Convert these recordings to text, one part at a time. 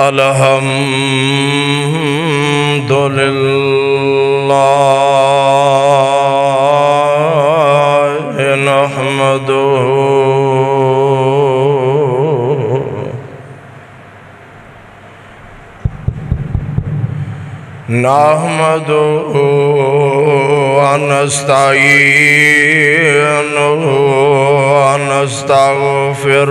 अलहमदुलिल्लाह नहमदो नाहमदो अनस्ताई अनस्तागो फिर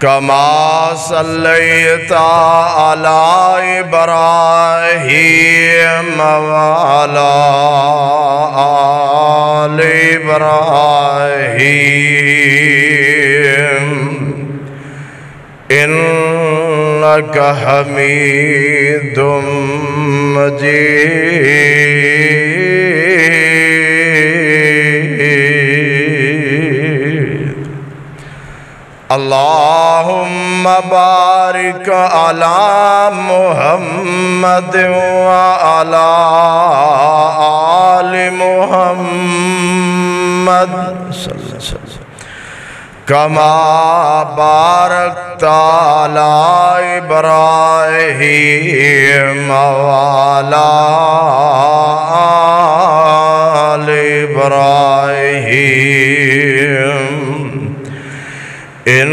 कमा सल्लता अला इब्राहिम वाला इन कहमी दुम हमीदुम अल्लाह अल्लाहुम्म बारिक अला मुहम्मद व अला आल मुहम्मद कमा बारक ताला इब्राहिम वाला आल इब्राहिम इन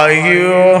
बिस्मिल्लाहिर्रहमानिर्रहीम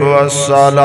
आमनुस्तईनु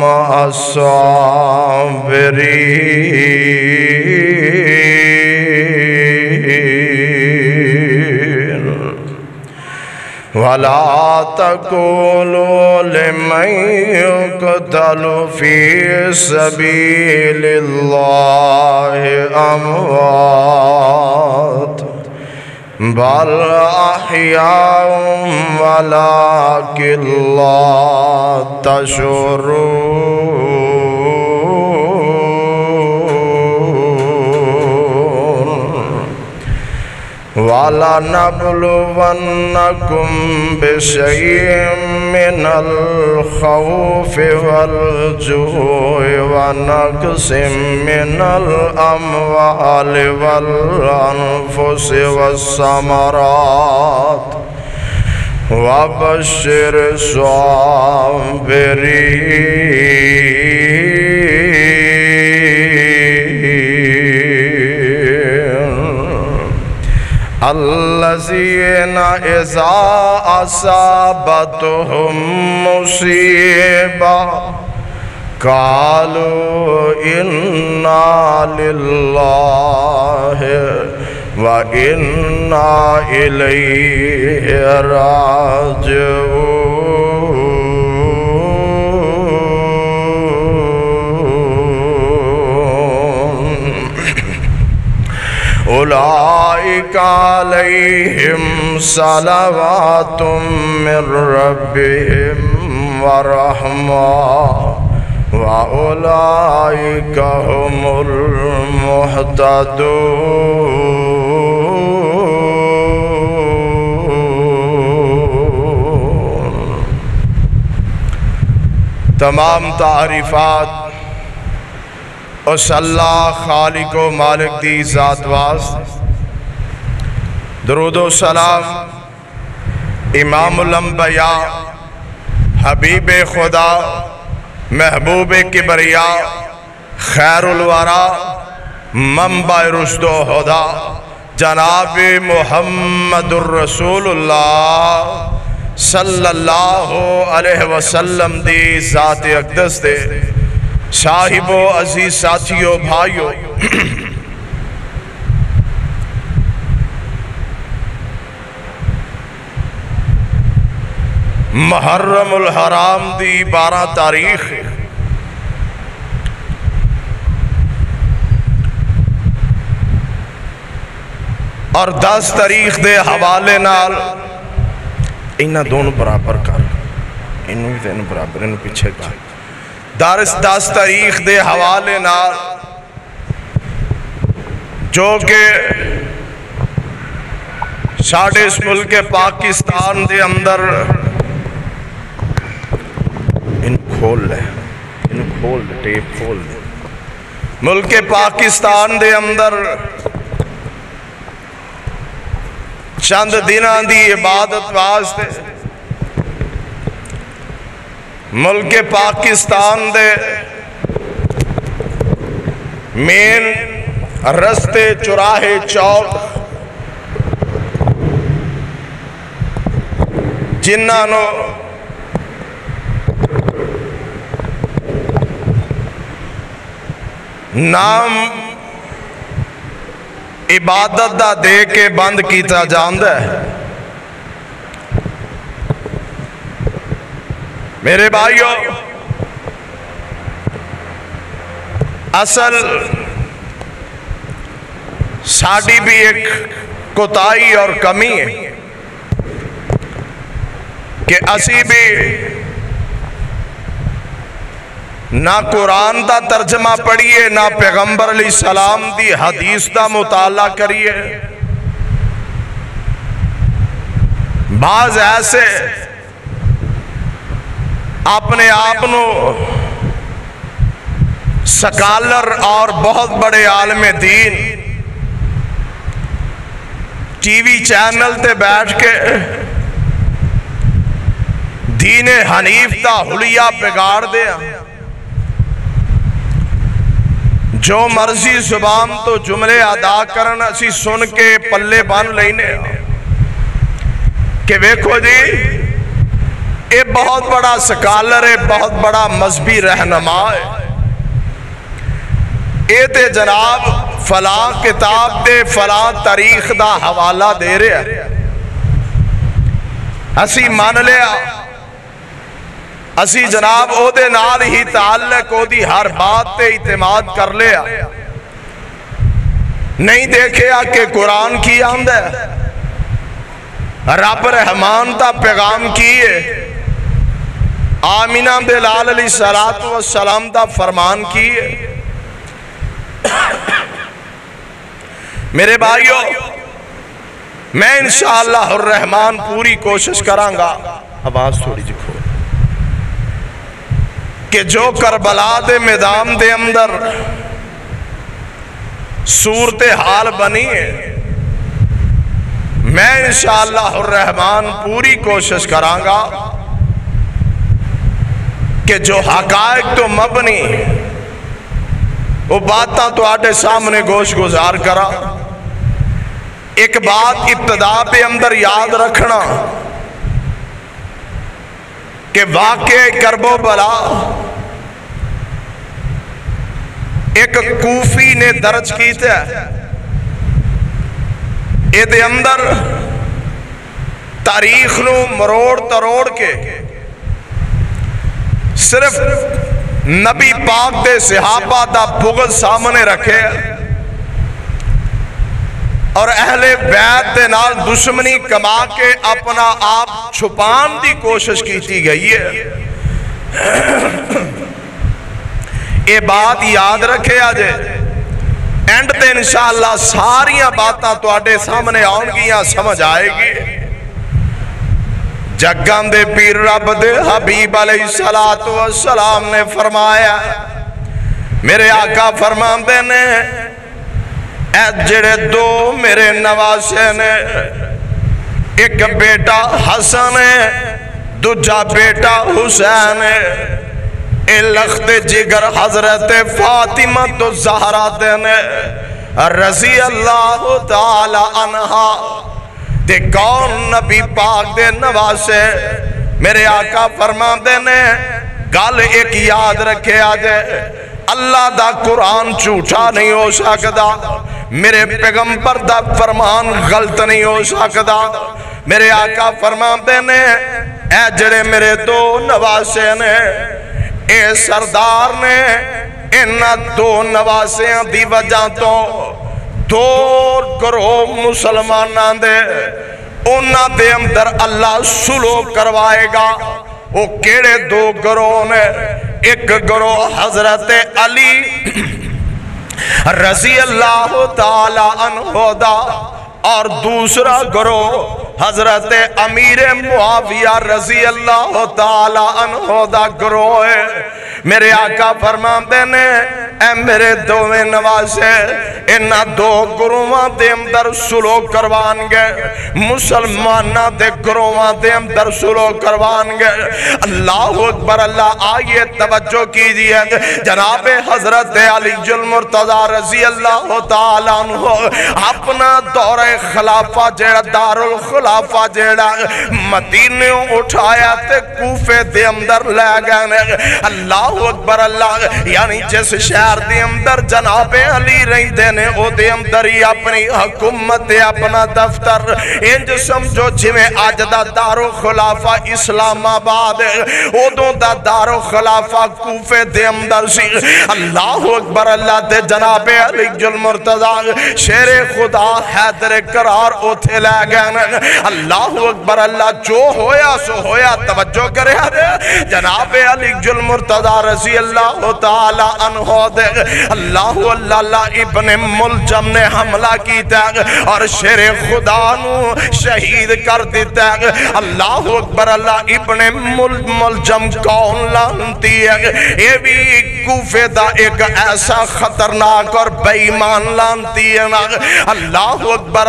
मअस्साबिरीन वला तकुलू लिमन युक़तलु फ़ी सबीलिल्लाहि अमवात। बल अहयाउम वलाकिन ला तशउरून वाला नबलुवन्नकुम बिशय्यिम मिनल खौफ वल जुइ व नक्सिम मिनल अमवाल वल अनफुस वस्समरात वबशिर अल्लजीन इज़ा असाबतहुम मुसीबा। कालू इन्ना लिल्लाहि व इन्ना इलैहि राजिऊन। उलाइका अलैहिम सलावातुम मिर रब्बिहिम व रहमा व उलाइका हुमुल मुहतदून तमाम तारीफ़ात उस अल्लाह खालिक मालिक दी ज़ात वास्त दरूदो सलाम इमामुलम्बिया हबीब खुदा, महबूब किबरिया खैरुलवरा मंबा रुश्दो हदा। जनाब मुहम्मदुर्रसूलुल्लाह सल्लल्लाहु अलैहि वसल्लम दी ज़ात अकदस दे। साहिबो, अज़ीज़ साथियों, भाइयों। मुहर्रमुल हराम दी बारह तारीख। और दस तारीख दे हवाले नाल, इन्हें दोनों बराबर कर। इनू भी तेन बराबर इन पिछे कर। दस दस तारीख दे हवाले नाल, जो कि साढ़े इस मुल्क पाकिस्तान दे अंदर इन खोल इन खोल टेप खोल मुल्क पाकिस्तान दे अंदर चंद दिना की इबादत वास्ते मुल्क पाकिस्तान दे मेन रस्ते चौराहे चौक जिन्हों नाम इबादत का दे के बंद किया जाता है। मेरे भाइयों, असल साड़ी भी एक कोताही और कमी है कि असी भी ना कुरान का तर्जमा पढ़िए, ना पैगंबर अली सलाम की हदीस का मुताला करिए। बाज ऐसे अपने आप सकालर और बहुत बड़े आलम दीन टीवी चैनल ते बैठ के दीने हनीफ का हुलिया बिगाड़ दिया जो मर्ज़ी ज़ुबान तो जुमले अदा असी सुन के पल्ले बन लेने के वेखो जी ये बहुत बड़ा सकालर है, बहुत बड़ा मजहबी रहनमा है। ये जनाब, फला किताब दे फला तारीख का हवाला दे रहा असी मान लिया। असी जनाब, ओदे नाल ही ताल्लक, ओदी हर बात ते इतमाद कर लिया। नहीं देखे कि कुरान की आंदा रब रहमान का पैगाम की है। आमिना, बिलाल अली सलात व सलाम का फरमान की है मेरे भाइयों, मैं इंशाअल्लाह रहमान पूरी कोशिश करांगा, आवाज़ थोड़ी जी खो कि जो करबला दे मैदान दे अंदर सूरत हाल बनी है, मैं इंशाअल्लाह रहमान पूरी कोशिश करांगा कि जो हकायक तो मबनी वो बात तो आटे सामने गोश गुजार करा। एक बात इब्तदा पे अंदर याद रखना कि वाकई करबो बला एक कूफी ने दर्ज किया ये अंदर तारीख न मरोड़ तरोड़ के सिर्फ़ नबी पाक के सिहाबा का बुगल सामने रखे। और अहले बैत के नाल दुश्मनी कमा के अपना आप छुपान की कोशिश की गई है। ये बात याद रखे अज एंड ते इंशाला सारिया बातें सामने आउनगियाँ समझ आएगी। जगन दे पीर रब दे हबीब सलाम ने फरमाया, मेरे आका फरमाते ने जड़े दो मेरे नवासे ने, एक बेटा हसन है, दूजा बेटा हुसैन है। ए लखत जिगर हज़रत फातिमा तो जहरा देने रज़ी अल्लाह तआला अनहा। ते कौन नबी पाक दे नवासे? मेरे आका फरमाते ने, गल एक याद रखे आज। अल्लाह का कुरान झूठा नहीं हो सकता मेरे पैगंबर का फरमान गलत नहीं हो सकता मेरे आका फरमाते ने ए जड़े मेरे दो नवासे ने ए सरदार ने, इन्हों दो नवासिया की वजह तो दो करो मुसलमान दे। उन्होंने अंदर अल्लाह सुलो करवाएगा। वो केड़े दो ग्रोह ने? एक ग्रोह हज़रत अली रज़ी अल्लाह तहोदा और दूसरा ग्रोह हज़रत अमीर मुआविया रज़ी अल्लाह तहोदा है। मेरे आका फरमाते ने मेरे दोवें नवासे इन्हों दो गुरुआ के अंदर सुलो करवानगे मुसलमाना के गुरुआ के अंदर सुलो करवानगे अल्लाह अकबर, अल्लाह, आइए तवज्जो कीजिए। जनाब हज़रत अली जुल मुर्तजा रज़ी अल्लाह तहो अपना दौरे खिलाफा जेड़ा दारुल खिलाफा जेड़ा मदीने उठाया ते कूफे दे अंदर ले गए अल्लाह अकबर, अल्लाह, यानी जिस शहर दे अंदर जनाबे अली रहते ने ओदे अंदर ही अपनी हुकूमत अपना दफ्तर। इंज समझो जिवें अज दा दारो खिलाफा इस्लामाबाद उदों दा दारो खिलाफा कूफे दे अंदर सी। अल्लाह अकबर, अल्लाह दे जनाबे अली जुल मुर्तजा, शेरे खुदा हैदर करार उथे लै गए। अल्लाह अकबर, अल्लाह जो होया सो होया। तवज्जो करे जनाब अली जुल रज़ी अल्लाह दे। अल्लाह अल्लाह इबन मुलजम ने हमला किया और खुदा शहीद कर दिता। अल्लाह अकबर, अल्लाह इबन मुल, मुलजम कौन लानती है? ये भी कूफे का एक ऐसा खतरनाक और बेईमान लानती है ना। अल्लाह अकबर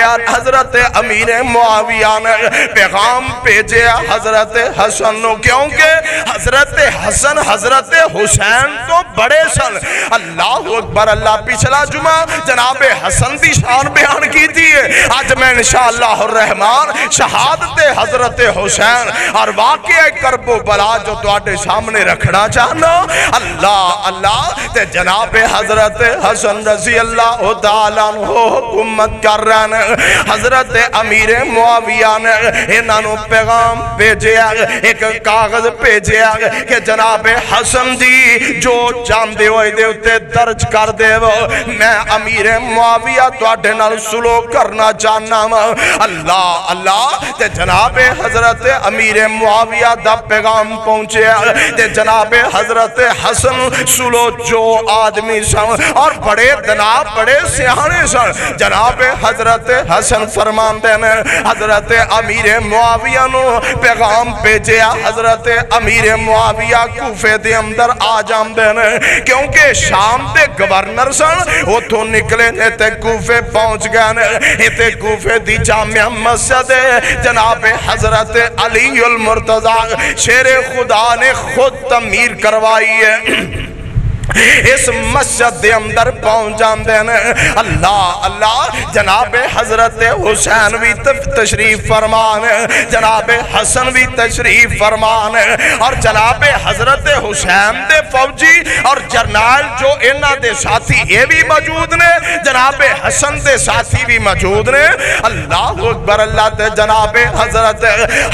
गया हज़रत अमीर मुआविया ने पैगाम भेजे हज़रत हसन क्योंकि हज़रत हसन, हज़रत हुसैन तो बड़े सन। अल्लाह अकबर, अल्लाह पिछला जुमा जनाब हसन की शान बयान की थी। अज मैं इंशालाहमान शहादत हज़रत हुसैन और वाकई करबो बला जो थोड़े सामने रखना चाहना। अल्लाह अल्लाह, ते जनाब हज़रत हसन रसी अल्लाह हो हुकूमत कर रहे हैं। हज़रत अमीर मुआविया ने इन्हों पैगाम भेजे एक कागज़ भेजे कि जनाब हसन जी, जो चाहते हो ये दर्ज कर दे मैं अमीर मुआविया थोड़े नाल सुलो करना चाहना वा। अल्लाह अल्लाह, ते जनाब हज़रत अमीर मुआविया का पैगाम पहुँचे ते जनाब हज़रत हसन सुलो जो आदमी सन, और बड़े जनाब बड़े सियाने सन। जनाब हज़रत हसन फरमाते हैं हज़रत अमीर मुआविया पैगाम भेजे हज़रत अमीर मुआविया कूफे के अंदर आ जाते हैं क्योंकि शाम के गवर्नर सन उतों निकले ने ते कूफे पहुँच गए इतने कूफे की जामिया मस्जिद जनाब हज़रत अली उल मुर्तजा, शेर खुदा ने खुद तमीर करवाई है। इस मस्जिद के अंदर पहुँच जाते हैं। अल्लाह अल्लाह, जनाब हज़रत हुसैन भी तशरीफ़ फरमान जनाब हसन भी तशरीफ़ फरमान और जनाब हज़रत हुसैन दे फौजी और जरनैल जो इन्हों के साथी ये भी मौजूद ने, जनाब हसन के साथी भी मौजूद ने। अल्लाह अकबर, अल्लाह ते जनाब हज़रत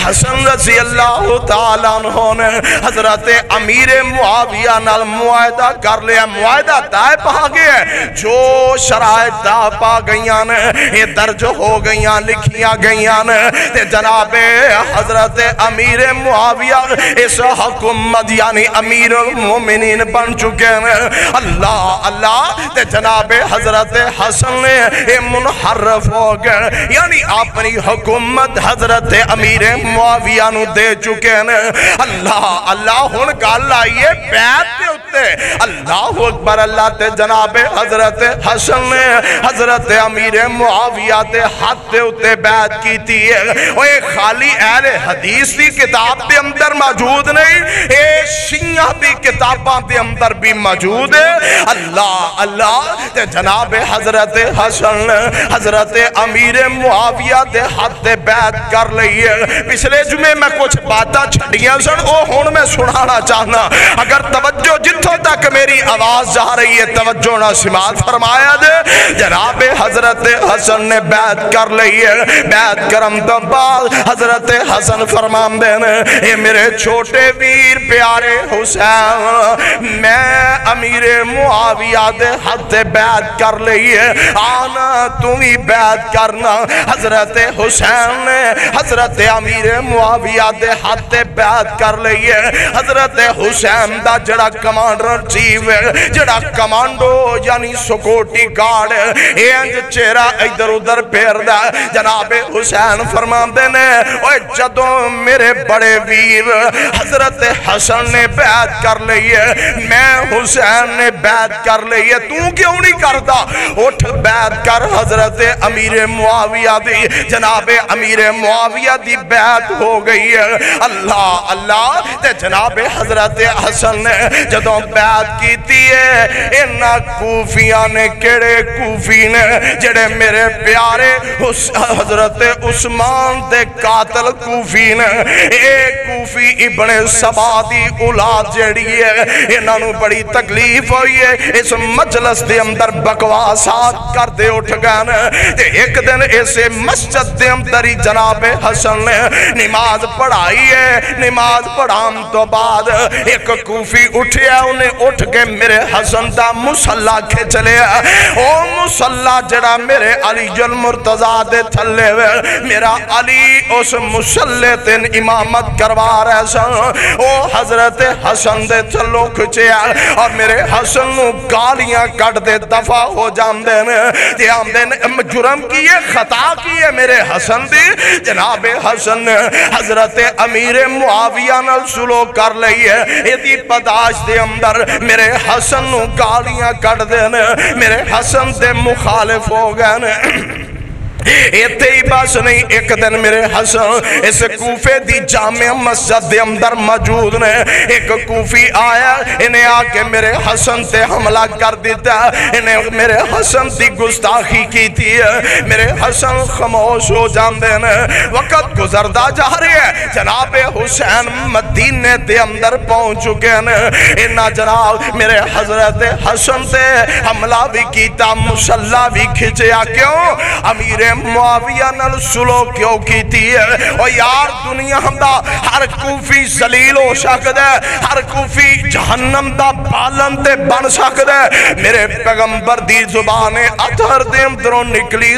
हसन रसी अल्लाह तआला ने हज़रत अमीर मुआविया मुआदा कर लिया मुआदा तय पा गया जो शराय दा पा गई ने, ये दर्ज हो गई लिखिया गई ने। जनाबे हज़रत अमीर मुआविया, इस हुकूमत यानी अमीर मोमिनीन बन चुके हैं। अल्लाह अल्लाह, ते जनाबे हज़रत हसन ने ये मुनहरफ हो गए। यानी अपनी हुकूमत हज़रत अमीर मुआविया दे चुके हैं। अल्लाह अल्लाह हूँ गल आई है बैत के उत्ते। अल्लाह अकबर, अल्लाह ते जनाब हज़रत हसन ने, हज़रत अमीर मुआविया ते हाथ के उत्ते बैत की है। ओए खाली अहले हदीस की किताब के अंदर मौजूद नहीं ये शिया की किताबों के अंदर भी मौजूद है। अल्लाह अल्लाह ते जनाब हज़रत हसन हज़रत अमीर मुआविया के हाथ से बैत कर ली है। पिछले जुमे मैं कुछ बातें छड़िया सन वो हूँ मैं सुनाना चाहना, अगर तवज्जो जितों तक मेरी आवाज़ जा रही है, तवज्जो ना सिमात फरमाया दे। जनाब हज़रत हसन ने बैत कर ली है, बैत करम तो बाद हज़रत हसन फरमान देने ये मेरे छोटे वीर प्यारे हुसैन, मैं अमीर मुआविया दे हद बैत कर ली है। आना तू भी बैत करना। हज़रत हुसैन ने हज़रत अमीर मुआविया दे हद बैत कर ली है। हज़रत हुसैन का जड़ा कमांडर चीफ जड़ा कमांडो यानी सिक्योरिटी गार्ड इंज चेहरा इधर उधर फेरदा। जनाब हुसैन फरमाते ने जदों मेरे बड़े वीर हज़रत हसन ने बैत कर ली है, मैं हुसैन ने बैत कर ली है, तू क्यों नहीं करता? उठ, बैत कर हज़रत अमीर मुआविया दी। जनाबे अमीर मुआविया दी बैत हो गई है। अल्लाह अल्लाह, ते जनाब हज़रत हसन ने जदों बैत की इन्होंने कूफिया ने केड़े कूफी ने जेड़े मेरे प्यारे उस हज़रत उस्मान दे कातल कूफी ने इबने दी औलाद जेड़ी है इन्हों बड़ी तकलीफ़ हुई है इस मजलस के अंदर बकवासात करते उठ गए एक दिन इसे मस्जिद के अंदर ही जनाबे हसन ने नमाज़ पढ़ाई है नमाज़ पढ़ाने तो बाद एक कूफी उठिया उन्हें उठ के मेरे हसन का मुसला खिंच लिया ओ मुसला जड़ा मेरे अली जल मुर्तजा दे थले मेरा अली उस मुसले तेन इमामत करवा रहे सन ओ हज़रत हसन दे थलो खिंचया और मेरे हसन गालियाँ कट दे दफ़ा हो जाते ने। आमदे जुर्म की है? खता की है मेरे हसन दी? जनाबे हसन हज़रत अमीर मुआविया नाल सुलो कर ली है। यदि पदाश के अंदर मेरे हसन गालियाँ कट दे मेरे हसन के मुखालिफ हो गए इतने ही बस नहीं एक दिन मेरे हसन इस कूफे की मस्जिद अंदर मौजूद ने एक कूफी आया इन्हें आके मेरे हसन से हमला कर दिता इन्हें मेरे हसन की गुस्ताखी की थी मेरे हसन खामोश हो जाते हैं वक्त गुजरता जा रहा है जनाब हुसैन मदीने के अंदर पहुँच चुके हैं इन्ना जनाब मेरे हज़रत हसन से हमला भी किया मुसला भी खिंचया क्यों अमीर मुआविया क्यों की है? ओ यार, दुनिया हर जलील हो है। हर जहन्नम ते बन है। मेरे पैगंबर अथर निकली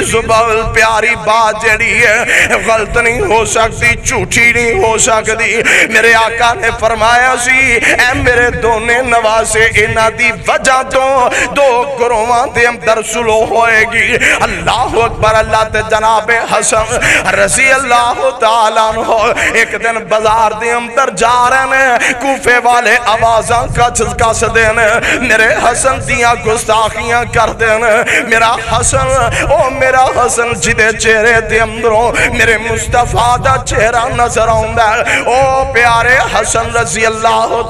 प्यारी बात जेड़ी है, गलत नहीं हो सकती झूठी नहीं हो सकती मेरे आका ने फरमाया सी ए मेरे दोने नवासे, इन्हां दी वजह तो दे अंदर सुलो होएगी। अल्लाह अकबर, अल्लाह ते जनाब हसन रसी अल्लाह हो एक दिन बाज़ार के अंदर जा रहे हैं कूफे वाले आवाजा कच कस देन, मेरे हसन दिया गुस्ताखियाँ कर देन, मेरा हसन, ओ मेरा हसन जिदे चेहरे के अंदरों मेरे मुस्तफ़ा का चेहरा नज़र आता ओ प्यारे हसन रज़ी अल्लाह हो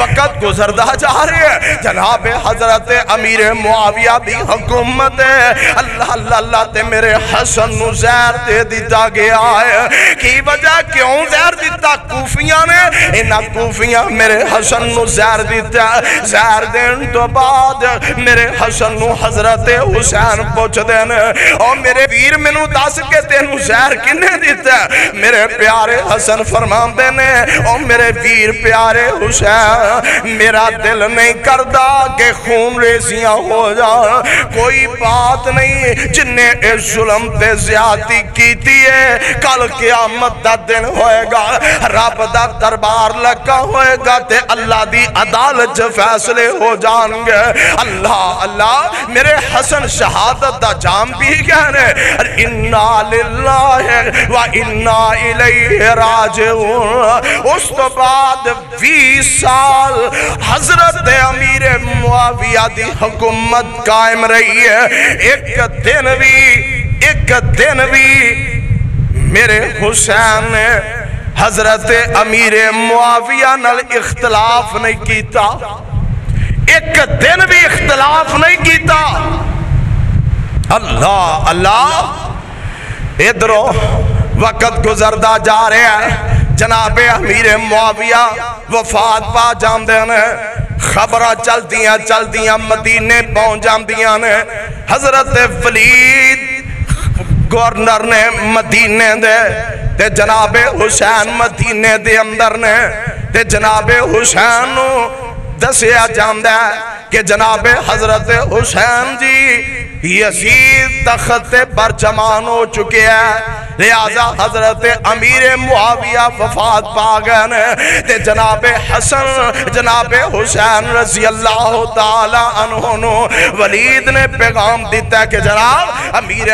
वक्त गुजरता जा रहे जनाब हज़रत अमीर मुआविया भी हुकूमत है। अल्लाह अल्लाह ते मेरे हसन जहर दे दिता गया है। की वजह क्यों जहर दिता? कूफिया ने। इन्हों कूफिया मेरे हसन जहर दिता। जहर देने तो बाद मेरे हसन हज़रत हुसैन पुछते हैं और मेरे वीर मैनू दस के तेन जहर किन्ने दिता? मेरे प्यारे हसन फरमाते ने और मेरे वीर प्यारे हुसैन, मेरा दिल नहीं करता कि खून रेसियाँ हो जा। कोई बात नहीं जिन्हें इस जुलम ते ज़्यादा की है। कल क्यामत का दिन होएगा, रब का दरबार लगा होएगा ते अल्लाह की अदालत च फैसले हो जाएँगे। अल्लाह अल्लाह, मेरे हसन शहादत का जाम भी कहने इन्ना लिल्लाह व इन्ना इलैहि राजिऊन। उस तो बाद 20 साल हज़रत अमीर मुआविया दी हुकूमत कायम रही है। एक दिन भी एक दिन भी मेरे हुसैन ने हज़रत अमीर मुआविया नल इख्तलाफ नहीं किया एक दिन भी इख्तलाफ नहीं किया अल्लाह अल्लाह, इधरों वक्त गुजरता जा रहा है। जनाबे अमीर मुआविया वफात पा जाते हैं खबर चलदियाँ चलदियाँ मदीने पहुँच ने। हज़रत फलीद गवर्नर ने मदीने दे, ते जनाबे हुसैन मदीने दे अंदर ने, ते जनाबे हुसैन दसिया जाता है कि जनाबे हज़रत हुसैन जी यजीद तखत पर जमान हो चुके हैं। लिहाजा हज़रत अमीर मुआविया वफात पा गए ते जनाब हसन, जनाब हुसैन रज़ी अल्लाह तनो वलीद ने पैगाम दिता कि जनाब, अमीर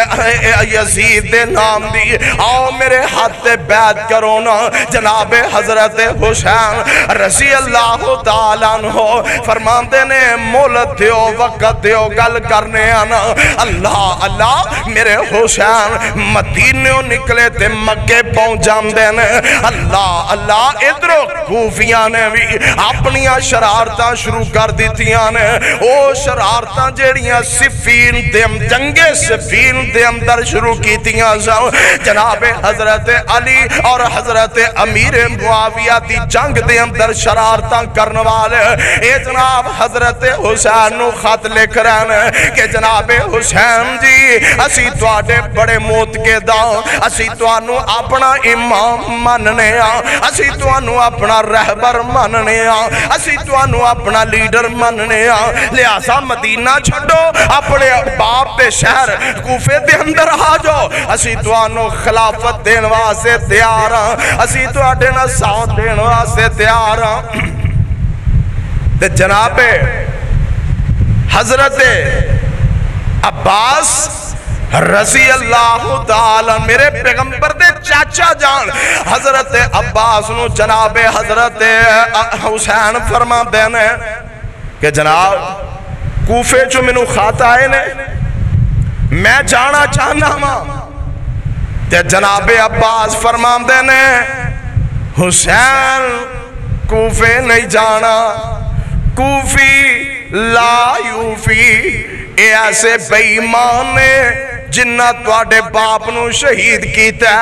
यजीद के नाम दी, आओ मेरे हाथ से बैत करो ना। जनाब हज़रत हुसैन रज़ी अल्लाह तनो फरमाते ने मुल दो वक्त दो गल करने आना। अल्लाह अल्लाह, मेरे हुसैन मदीने निकले ते मक्के पहुँच जाते हैं अल्लाह अल्लाह, इधरों खूफिया ने भी अपन शरारत शुरू कर दित्तियाँ ने। ओ शरारत जड़ियाँ सिफीन दे जंगे सिफीन दे अंदर शुरू कीतियाँ सन। जनाब हज़रत अली और हज़रत अमीर मुआविया की जंग दे अंदर शरारत करने वाले। ए जनाब हज़रत हुसैन खत लिख रहे हैं कि जनाब हुसैन जी, असी तुहाडे बड़े मोत के असी तुहानू अपना इमाम मनने असी तुहानू अपना रहबर मनने असी तुहानू अपना लीडर मनने लिहाजा मदीना छड्डो, अपने बाप के शहर कूफे दे अंदर आ जाओ। असी तुहानू खिलाफत देने वास्ते तैयार हाँ असी तुहाडे नाल साथ देने वास्ते तैयार हाँ जनाबे, हज़रत अब्बास रसी अल्लाह मेरे पैगंबर दे चाचा जान, हज़रत अब्बास नु जनाबे हज़रत हुसैन फरमाते ने कि जनाब, कूफे चो मैनू खत आए ने? मैं जाना चाहना वा। ते जनाबे अब्बास फरमाते ने, हुसैन, कूफे नहीं जाना, कूफी ला यूफी ऐसे बेईमान ने जिन्ना थोड़े बाप न शहीद किया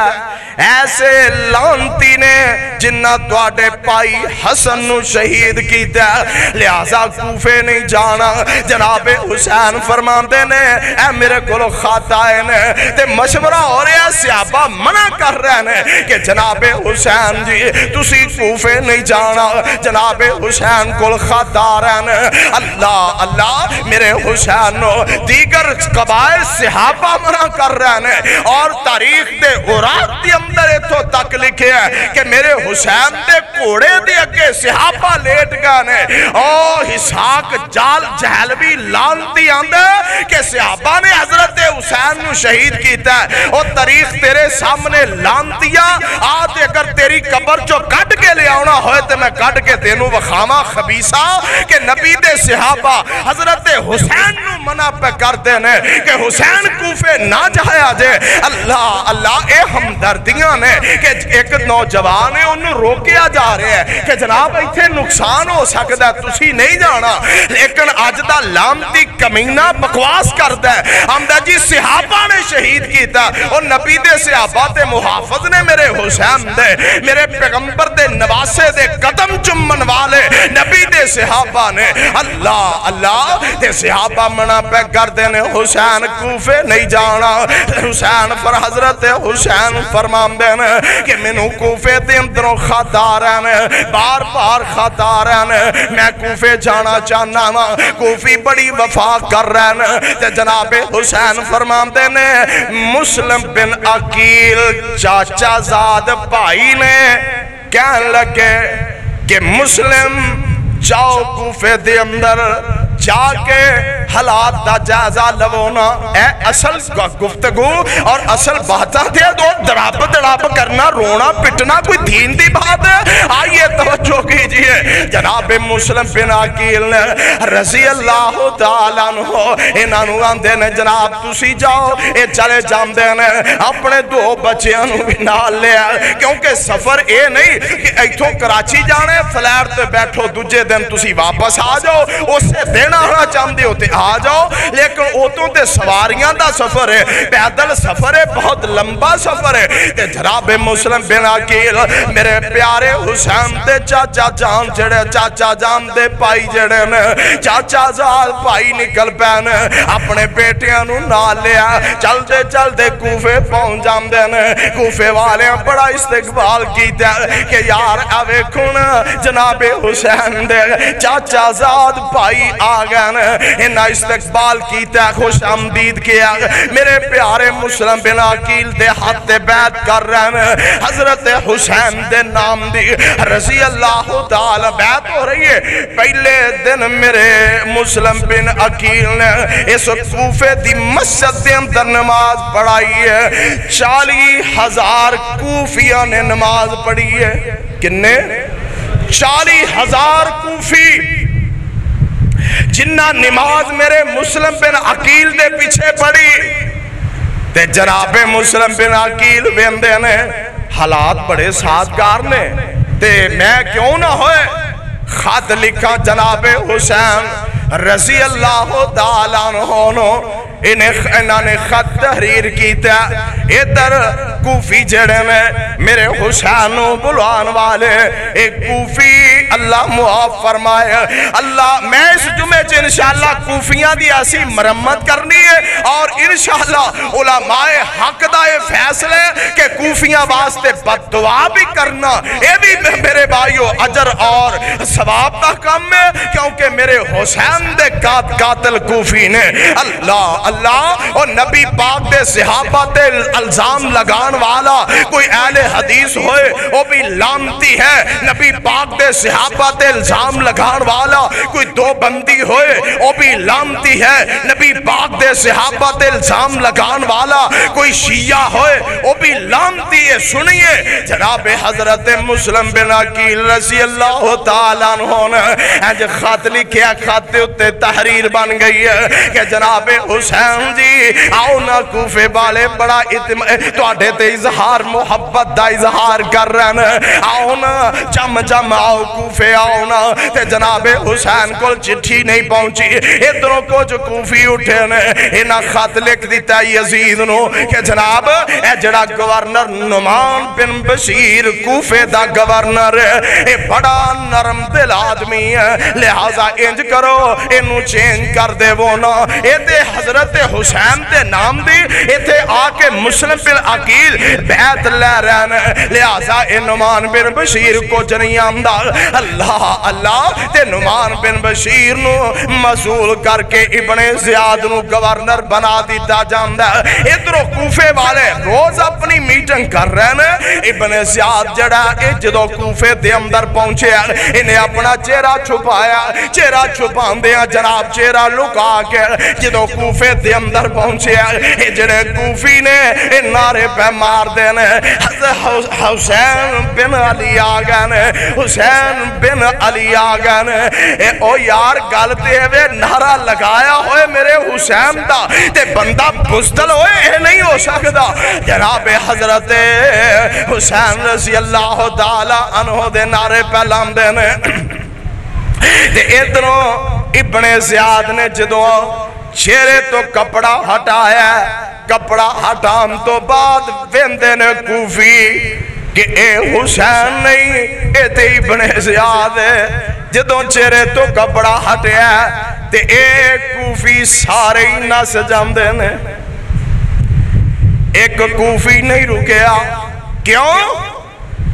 ऐसे लानती ने जिन्ना थोड़े पाई हसन नु शहीद किया लिहाजा कूफे नहीं जाना। जनाबे हुसैन फरमाते ने ए मेरे को खत आए ने, ते मशवरा हो रहा सियाबा मना कर रहे ने कि जनाबे हुसैन जी, तुसी कूफे नहीं जाना। जनाबे हुसैन को खत रहे ने। अल्लाह अल्लाह, मेरे हुसैन दीगर कबायल सिहाबा मना कर रहे ने और तारीख दे उरात के अंदर इथों तक लिखे है कि मेरे हुसैन दे घोड़े दे अगे सिहाबा लेट गए ने। ओ हिसाक जाल जहलवी लानती आंदा कि सिहाबा ने हज़रत हुसैन शहीद कीता ओ, तारीख तेरे सामने लानतिया आ अगर तेरी कब्र चो कट के आना होए ते मैं कट के तेनु वखावा खबीसा कि नबी दे सिहाबा हज़रत हुसैन मना पे करते ने कि हुसैन कूफे ना जाया जे। अल्लाह अल्लाह, ए हमदर्दियाँ ने कि एक नौजवान है ओनू रोकिया जा रहा है कि जनाब इथे नुकसान हो सकता तुसी नहीं जाना। लेकिन अज दा लामती कमीना बकवास करता है। आंदा जी, सिहाबा ने शहीद किया और नबी दे सिहाबा ते मुहाफिज ने मेरे हुसैन दे, मेरे पैगंबर दे नवासे दे कदम चुम्मन वाले नबी दे सिहाबा ने, अल्लाह अल्लाह ते सिहाबा मना पे करते ने हुसैन कूफे नहीं जाना हुसैन पर हज़रत हुसैन फरमाते ने कि मैनू कूफे के अंदरों खत रहे बार बार खत रहे मैं कूफे जाना चाहना वा कूफी बड़ी वफा कर रहे हैं जनाबे हुसैन फरमाते ने मुस्लिम बिन अकील चाचा जाद भाई ने कह लगे कि मुस्लिम जाओ कूफे दे अंदर जाके हालात का जायजा लवो ना। ए असल गुफ्तगु और असल बात दो दड़ाप दड़ाप करना, रोना, पिटना, कोई दीन की बात आइए, तवज्जो कीजिए। जनाब मुस्लिम बिन अकील ने रज़ी अल्लाह तआला ने जनाब, तुसी जाओ ये चले जाते ने, अपने दो बच्चों भी नाल लिया क्योंकि सफ़र ये नहीं कि इथों कराची जाने फ्लैट ते बैठो, दूजे दिन तुसी वापस आ जाओ उस दिन आना चाहते हो तो आ जाओ। लेकिन उतों तो सवारियाँ का सफ़र है, पैदल सफ़र है, बहुत लंबा सफ़र है। ते जनाबे मुस्लिम बिना कील मेरे प्यारे हुसैन चाचा जान जड़े चाचा जान दे भाई जड़े ने। चाचा जाल भाई निकल पे ने अपने बेटिया नाल लिया। चलते चलते कूफे पहुँच जाते ने। कूफे वाले बड़ा इस्तेकबाल किया कि यार, आ वेखो जनाबे हुसैन दे। चाचा जाद भाई आ गए इन्ना इस्तकबाल किया खुश आमदीद किया। मेरे प्यारे मुस्लिम बिना अकील दे हाथ ते बैत कर रहे हज़रत हुसैन दे नाम दी रज़ी अल्लाह ताला बैत हो रही है पहले दिन मेरे मुस्लिम बिन अकील ने इस कूफे दी मस्जिद दे अंदर नमाज़ पढ़ाई है। चाली हज़ार कूफिया ने नमाज़ पढ़ी है। किन्ने? चाली हज़ार कूफी। जिन्ना नमाज़ मेरे मुस्लिम बिन अकील दे पीछे पड़ी ते जनाबे मुस्लिम बिन अकील वेंदे ने, हालात बड़े सादगार ने, ते मैं क्यों ना होए? खत लिखा जनाबे हुसैन। रज़ी अल्लाह तआला इन्हें खत तहरीर किया इधर कूफी जड़े ने मेरे हुसैन बुलवान वाले, एक कूफी अल्लाह मुआफ फरमाए, अल्लाह, मैं इस जुमे च इंशाला कूफिया की ऐसी मरम्मत करनी है, और इंशाला उलमाए हक का यह फैसले के कूफिया वास्ते बदुआ भी करना। यह भी मेरे भाइयों, अजर और सवाब का कम है, क्योंकि मेरे हुसैन दे कात कातल कूफी ने अल्लाह अल्लाह और नबी पाक दे सिहाबा ते इल्ज़ाम लगान वाला कोई अहले हदीस होए, वो भी लामती है। नबी पाक दे सिहाबा ते इल्ज़ाम लगान वाला कोई दो बंदी होए, वो भी लामती है। नबी पाक दे सिहाबा ते इल्ज़ाम लगान वाला कोई शिया होए, वो भी लामती है। सुनिए, जनाब हज़रत मुस्लिम बिन अकील रसी अल्लाह तआला ने खत लिखिया, खत तहरीर बन गई है कि जनाबे हुसैन जी, आओ ना कूफे वाले बड़ा थोड़े ते इजहार, मुहब्बत का इजहार कर रहे हैं आओ ना जम जम आओ, कूफे आओ ना। ते जनाबे हुसैन को चिट्ठी नहीं पहुँची। इधरों कुछ कूफी उठे ने। इन्हें खत लिख दिता यजीद न जनाब, ए जड़ा गवर्नर नुमान बिन बशीर कूफे का गवर्नर है बड़ा नरम दिल आदमी है। लिहाजा इंज करो इन चेंज कर देवो ना। ये हज़रत हुसैन के नाम दी इतने आके मुस्लिम बिन अकील बैत लै रहे लिहाजा ए नुमान बिन बशीर कुछ नहीं आंदा। अल्लाह अल्लाह, ते नुमान बिन बशीर मसूल करके इबने जियाद न गवर्नर बना दिता जाता है इधरों कूफे वाले रोज अपनी मीटिंग कर रहे हैं। इबने जियाद जड़ा जो कूफे के अंदर पहुँचे इन्हें अपना चेहरा छुपाया। चेहरा छुपा जनाब चेहरा लुका के जदों कूफे अंदर पहुँचे जेड़े कूफी ने नारे पे मार देने हुसैन बिन अली आ गए हुसैन बिन अली आ गए ओ यार गल ते नारा लगाया होए मेरे हुसैन का बंदा होए ये नहीं हो सकता जनाब हज़रत हुसैन रसी अल्लाह तआला अनहो दे नारे पे लांदे ने। ते इधरों इबने जियाद ने जदों चेहरे तो कपड़ा हटाया कपड़ा हटान तो बाद वेंदे ने कूफी कि ए हुसैन नहीं ए ते इबने जियाद जदों चेहरे तो कपड़ा हटिया ते ए कूफी सारे ही नस जाते ने एक कूफी नहीं रुकया क्यों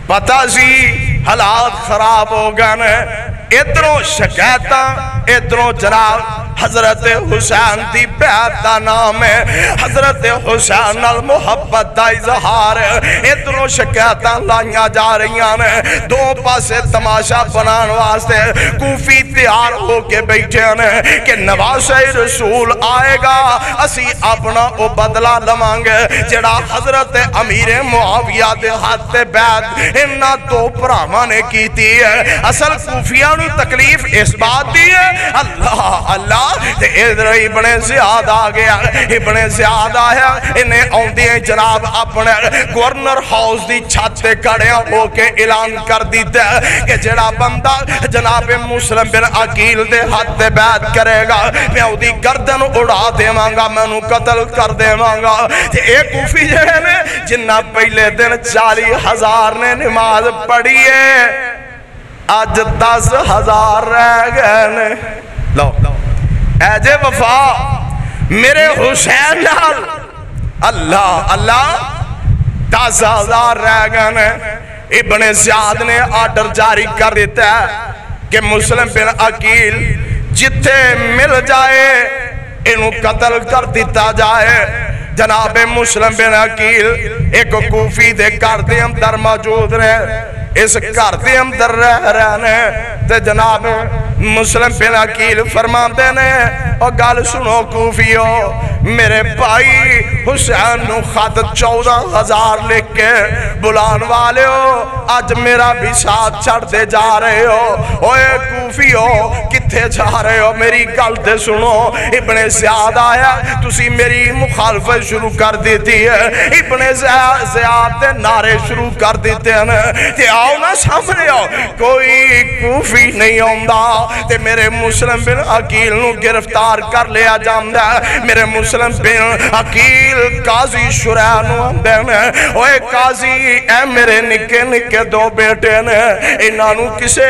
पता सी हालात खराब हो गए इधरों शिकायत इधरों जनाब हज़रत हुसैन की बैत का नाम है। हज़रत हुसैन मुहब्बत का इजहार इधरों शिकायत लाइया जा रही ने। दो पासे तमाशा बना वास्ते कूफी तैयार होके बैठे ने कि नवाज़ रसूल आएगा, असी अपना वो बदला लवांगे, जड़ा हज़रत अमीर मुआविया के हाथ बैत इन्होंने दो भरावान ने की है। असल कूफिया तकलीफ़ इस बात की है। अल्लाह अल्लाह इधर इबने जियाद आ गया इबने जियाद आया। इन्हें आउंदे जनाब अपने गवर्नर हाउस की छत खड़िया होके ऐलान कर दिता कि जड़ा बंदा जनाब मुस्लिम बिन अकील के हाथ से बैत करेगा, मैं उसकी गर्दन उड़ा देवगा मैं कतल कर देवगा। ये कूफी जड़े ने, जिन्ना पहले दिन चाली हज़ार ने नमाज़ पढ़ी है अज दस हज़ार रह गए लो। एजे वफा, मेरे हुसैन नाल। अल्लाह अल्लाह दस हज़ार रह गए इबने सियाद ने आर्डर जारी कर दिता है कि मुस्लिम बिन अकील जिथे मिल जाए, इन कतल कर दिता जाए। जनाबे मुस्लिम बिन अकील एक कूफी दे घर के अंदर मौजूद ने इस घर के अंदर रह रहे ते जनाब मुस्लिम बिन अकील फरमाते ने गल सुनो कूफियो, मेरे भाई हुसैन खत चौदह हज़ार लिख के बुलाने वाले हो अज मेरा भी साथ चढ़ते जा रहे हो। ओए कूफी हो किथे जा रहे हो? मेरी गल तो सुनो, इबने ज़्यादा आया, तुसी मेरी मुखालफत शुरू कर दी है। इबने ज़्यादा नारे शुरू कर दिते हैं। आओ ना सामने आओ। कोई कूफी नहीं आता ते मेरे मुस्लिम बिन अकील गिरफ़्तार कर लिया जाता मेरे मुस्लिम बिन अकील काजी शुरा नु आंदे ने। ओए काजी ए मेरे निके निके दो बेटे ने। इन्हों किसे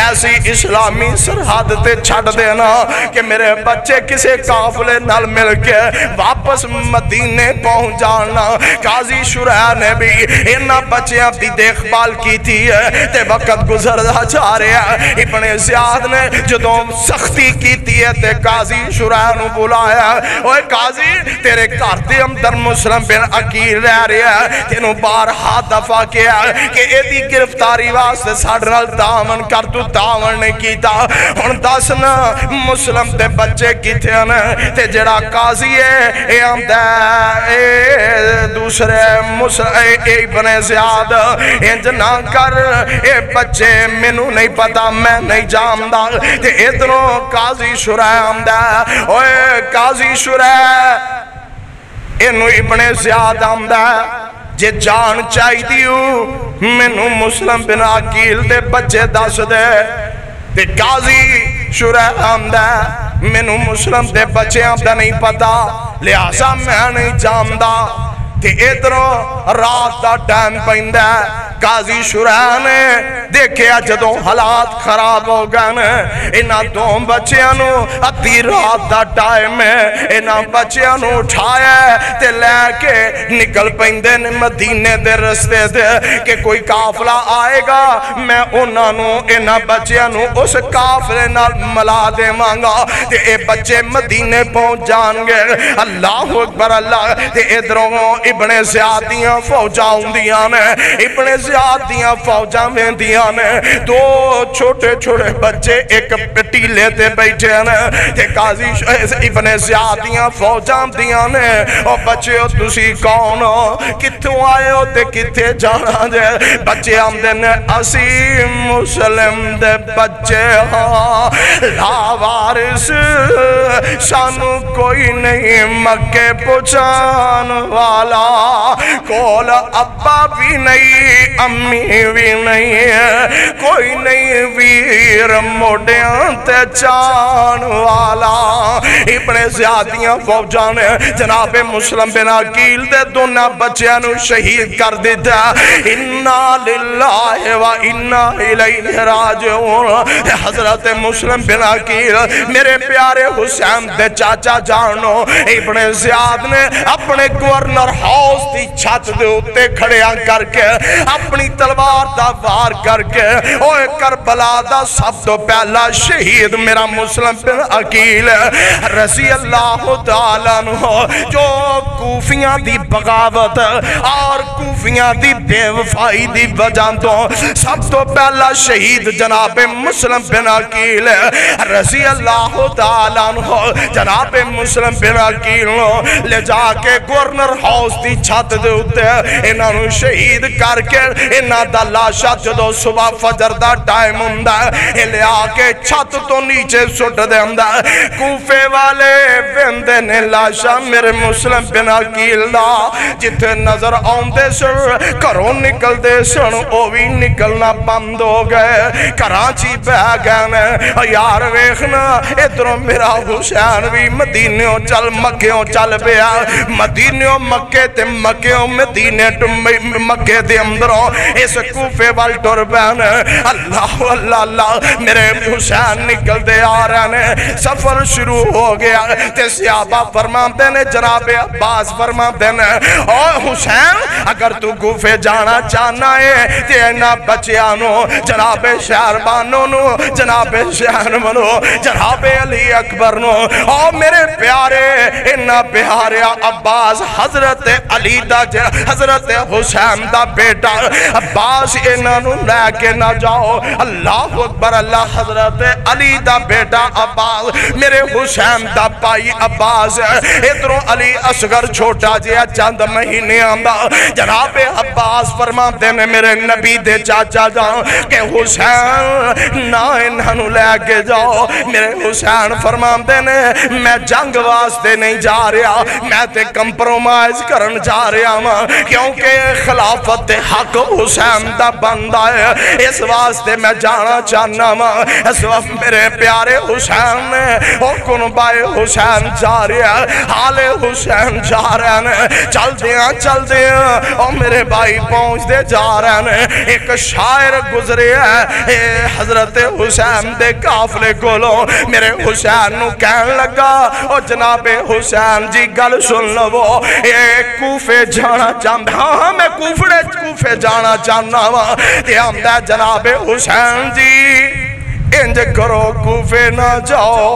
ऐसी इस्लामी सरहद ते छड़ देना कि मेरे बच्चे किसे काफले नाल मिल के वापस मदीने पहुँच जाना काजी शुरा ने भी इन्होंने बच्चों की देखभाल की थी ते वक्त गुजरता जा रहा इबने जियाद ने जो सख्ती की है, ते काजी शुरा बुलाया। ओए काजी, तेरे घर के अंदर मुस्लिम बिन अकील रह रहा है। तेन बार हाथ दफ़ा किया कि यदी गिरफ्तारी वास्ते साढ़े नाल तावन कर तू तावन नहीं किया हूँ दस न, मुस्लिम के बच्चे कितने ने? ते जड़ा काजी है ये आंदा दूसरे मुस्लिम बने ज्याद, इंज ना कर। ये बच्चे, मैनू नहीं पता, मैं नहीं जानता इधरों काजी शुरा आंदा ओए काजी शुरा इन इबने ज्याद आंदा। जे जान चाहिए मैनू मुस्लिम बिन अकील दे बच्चे दस दे। ते काजी शुरा आंदा मैनू मुस्लिम दे बच्चों का नहीं पता। लिहाजा मैं नहीं जानता इधरों रात का टाइम पैदा काजी खराब हो गए बच्चों का निकल ने मदीने दे रस्ते कि कोई काफला आएगा, मैं उन्होंने इन्हों बच्चों उस काफले मिला देवांगा बच्चे मदीने पहुँच जाएँगे अल्लाह अकबर, अल्लाह, ते इधरों इबने ज्यादियाँ फौजा आउंदियाँ ने, इबने ज्यादियाँ फौजा वेंदियाँ ने। दो छोटे छोटे बच्चे एक पटीले ते बैठे ने ते काजी इबने ज्यादियाँ फौजा आउंदियाँ ने। ओ बच्चे तुसी कौन हो? कित्थों आए हो ते किथे जाना जे? बच्चे आंदे ने, असी मुस्लिम दे बच्चे हाँ। लावारिस, सानू कोई नहीं मक्के पुछान वाला। कोल अब्बा भी नहीं, अम्मी भी नहीं कोई नहीं वीर मोडिया ते चान वाला। इबने ज्यादियाँ फौजा ने जनाबे मुस्लिम बिन अकील दे दोनों बच्चों शहीद कर दिता इन्ना लिल्लाह व इन्ना इलैहि राजिऊन। हज़रत मुस्लिम बिन अकील मेरे प्यारे हुसैन दे चाचा जानो। इबने ज्याद ने अपने गवर्नर हाउस की छत के उत्ते खड़िया करके अपनी तलवार का वार करके करबला का सब तो पहला शहीद मेरा मुस्लिम बिन अकील रसी अल्लाह जो कूफिया की बगावत और कूफिया की बेवफाई की वजह तो सब तो पहला शहीद जनाबे मुस्लिम बिन अकील रसी अल्लाह जनाबे मुस्लिम बिन अकील ले जाके गवर्नर हाउस की छत इन्हों शहीद करके इन्हों लाशा जो सुबह फजर का टाइम होंगे लिया के छत तो नीचे सुट देंदा कूफे वाले वेंदे ने लाशा मेरे मुस्लिम बिना कील जिथे नज़र आते सन घरों निकलते सन वो भी निकलना बंद हो गए घर ची बह गए यार वेखना इधरों मेरा हुसैन भी मदीने चल मक्यों चल पिया मदीने मक्के ते मक्यों मदीने मक्के दे अंदरों। इस कूफे वाल पैन अल्लाह अल्लाह अल्लाह, मेरे हुसैन निकलते आ रहे ने। सफ़र शुरू हो गया। ते सियाबा ने, जनाबे अब्बास ने हुसैन, अगर तू गुफे जाना चाहना है, ते इन्हों बच्चों जनाबे शहरबानों जनाबे शहर मनो, जनाबे अली अकबर नो, ओ मेरे प्यारे इन्ना प्यारे अब्बास हज़रत अली दा हज़रत हुसैन दा बेटा। अब्बास इन्हों लैके ना जाओ। अल्लाह अकबर, अल्लाह हज़रत अली दा बेटा अब्बास, मेरे हुसैन दा भाई अब्बास। इधरों अली असगर छोटा जिहा चंद महीने आंदा। जनाबे अब्बास फरमाते ने मेरे नबी दे चाचा जान के हुसैन, ना इन्हों लैके जाओ। मेरे हुसैन फरमाते ने, मैं जंग वास्ते नहीं जा रहा। मैं ते कंप्रोमाइज करन जा रहा वा क्योंकि खिलाफत हक हुसैन दा बंदा है इस वास्ते मैं जाना चाहना वा इस वक्त मेरे प्यारे हुसैन ने और कुनबाए हुसैन जा रहा हाले हुसैन जा रहे हैं चलते हैं चलते हैं और मेरे भाई पहुँचते जा रहे हैं एक शायर गुजरे है हज़रत हुसैन दे काफले कोलों मेरे हुसैन नु कहन लगा और जनाबे हुसैन जी गल सुन लवो कूफे जाना चाहता हाँ हाँ मैं कूफड़े कूफे जाना चाहना वा। आंदा जनाबे हुसैन जी, इंज करो कूफे ना जाओ।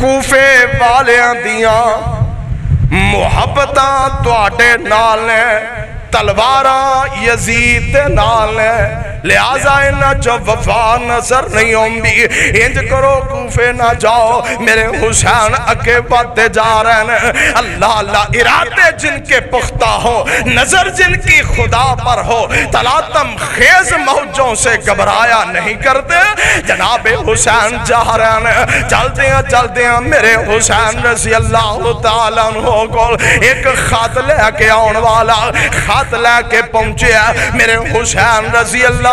कूफे वालिया दिया मुहब्बत नाल ने, तलवारा यजीद नाल लिहाजा इन्हों चो वफा नज़र नहीं आती इंज करो कूफे ना जाओ, मेरे हुसैन अगे बढ़ते जा रहे हैं। अल्लाह अल्लाह, इरादे जिनके पुख्ता हो, नज़र जिनकी खुदा पर हो, तलातम खेज मौजों से घबराया नहीं करते। जनाब हुसैन जा रहे हैं। चलते हैं चलते हैं मेरे हुसैन रसी अल्लाह तला को एक खत लैके आने वाला, खत लैके पहुँचे मेरे हुसैन रसी अल्लाह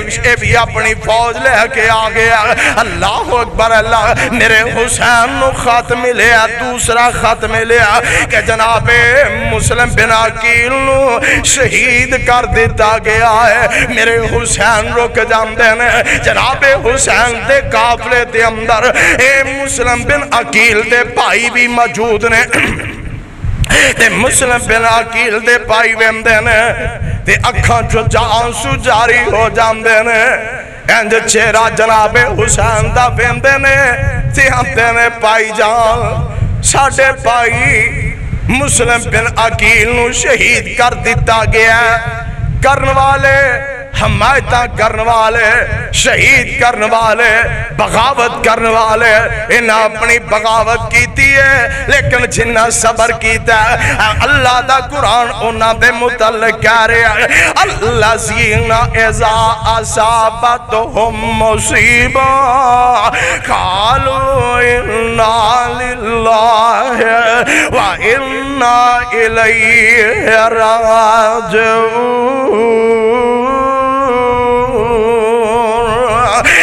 ये भी अपनी फौज लेके आ गया। अल्लाह अकबर, अल्लाह, मेरे हुसैन खत मिले दूसरा खत मिले कि जनाबे मुस्लिम बिना कील शहीद कर दिता गया है। मेरे हुसैन रुक जाते हैं जनाबे हुसैन के काफले के अंदर, ए मुस्लिम बिन अकील के भाई भी मौजूद ने। ते मुस्लिम बिन अकील दे पाई वेंदे ने, ते चो आँसू जारी हो जाते ने। इंज चेहरा जनाबे हुसैन का वेंदे ने, ते आते ने, पाई जान साडे भाई, मुस्लिम बिन अकील शहीद कर दिता गया करने वाले हमायत करने वाले, शहीद करने वाले, बगावत करने वाले, इन्हें अपनी बगावत की है, लेकिन जिन्ना सबर किया अल्लाह का कुरान उन्होंने मुतल कह रहा है, अल्लाह जीना एजा असाबत हम मुसीबा खालो इन्ना व इन्ना इलैहि राजिऊन।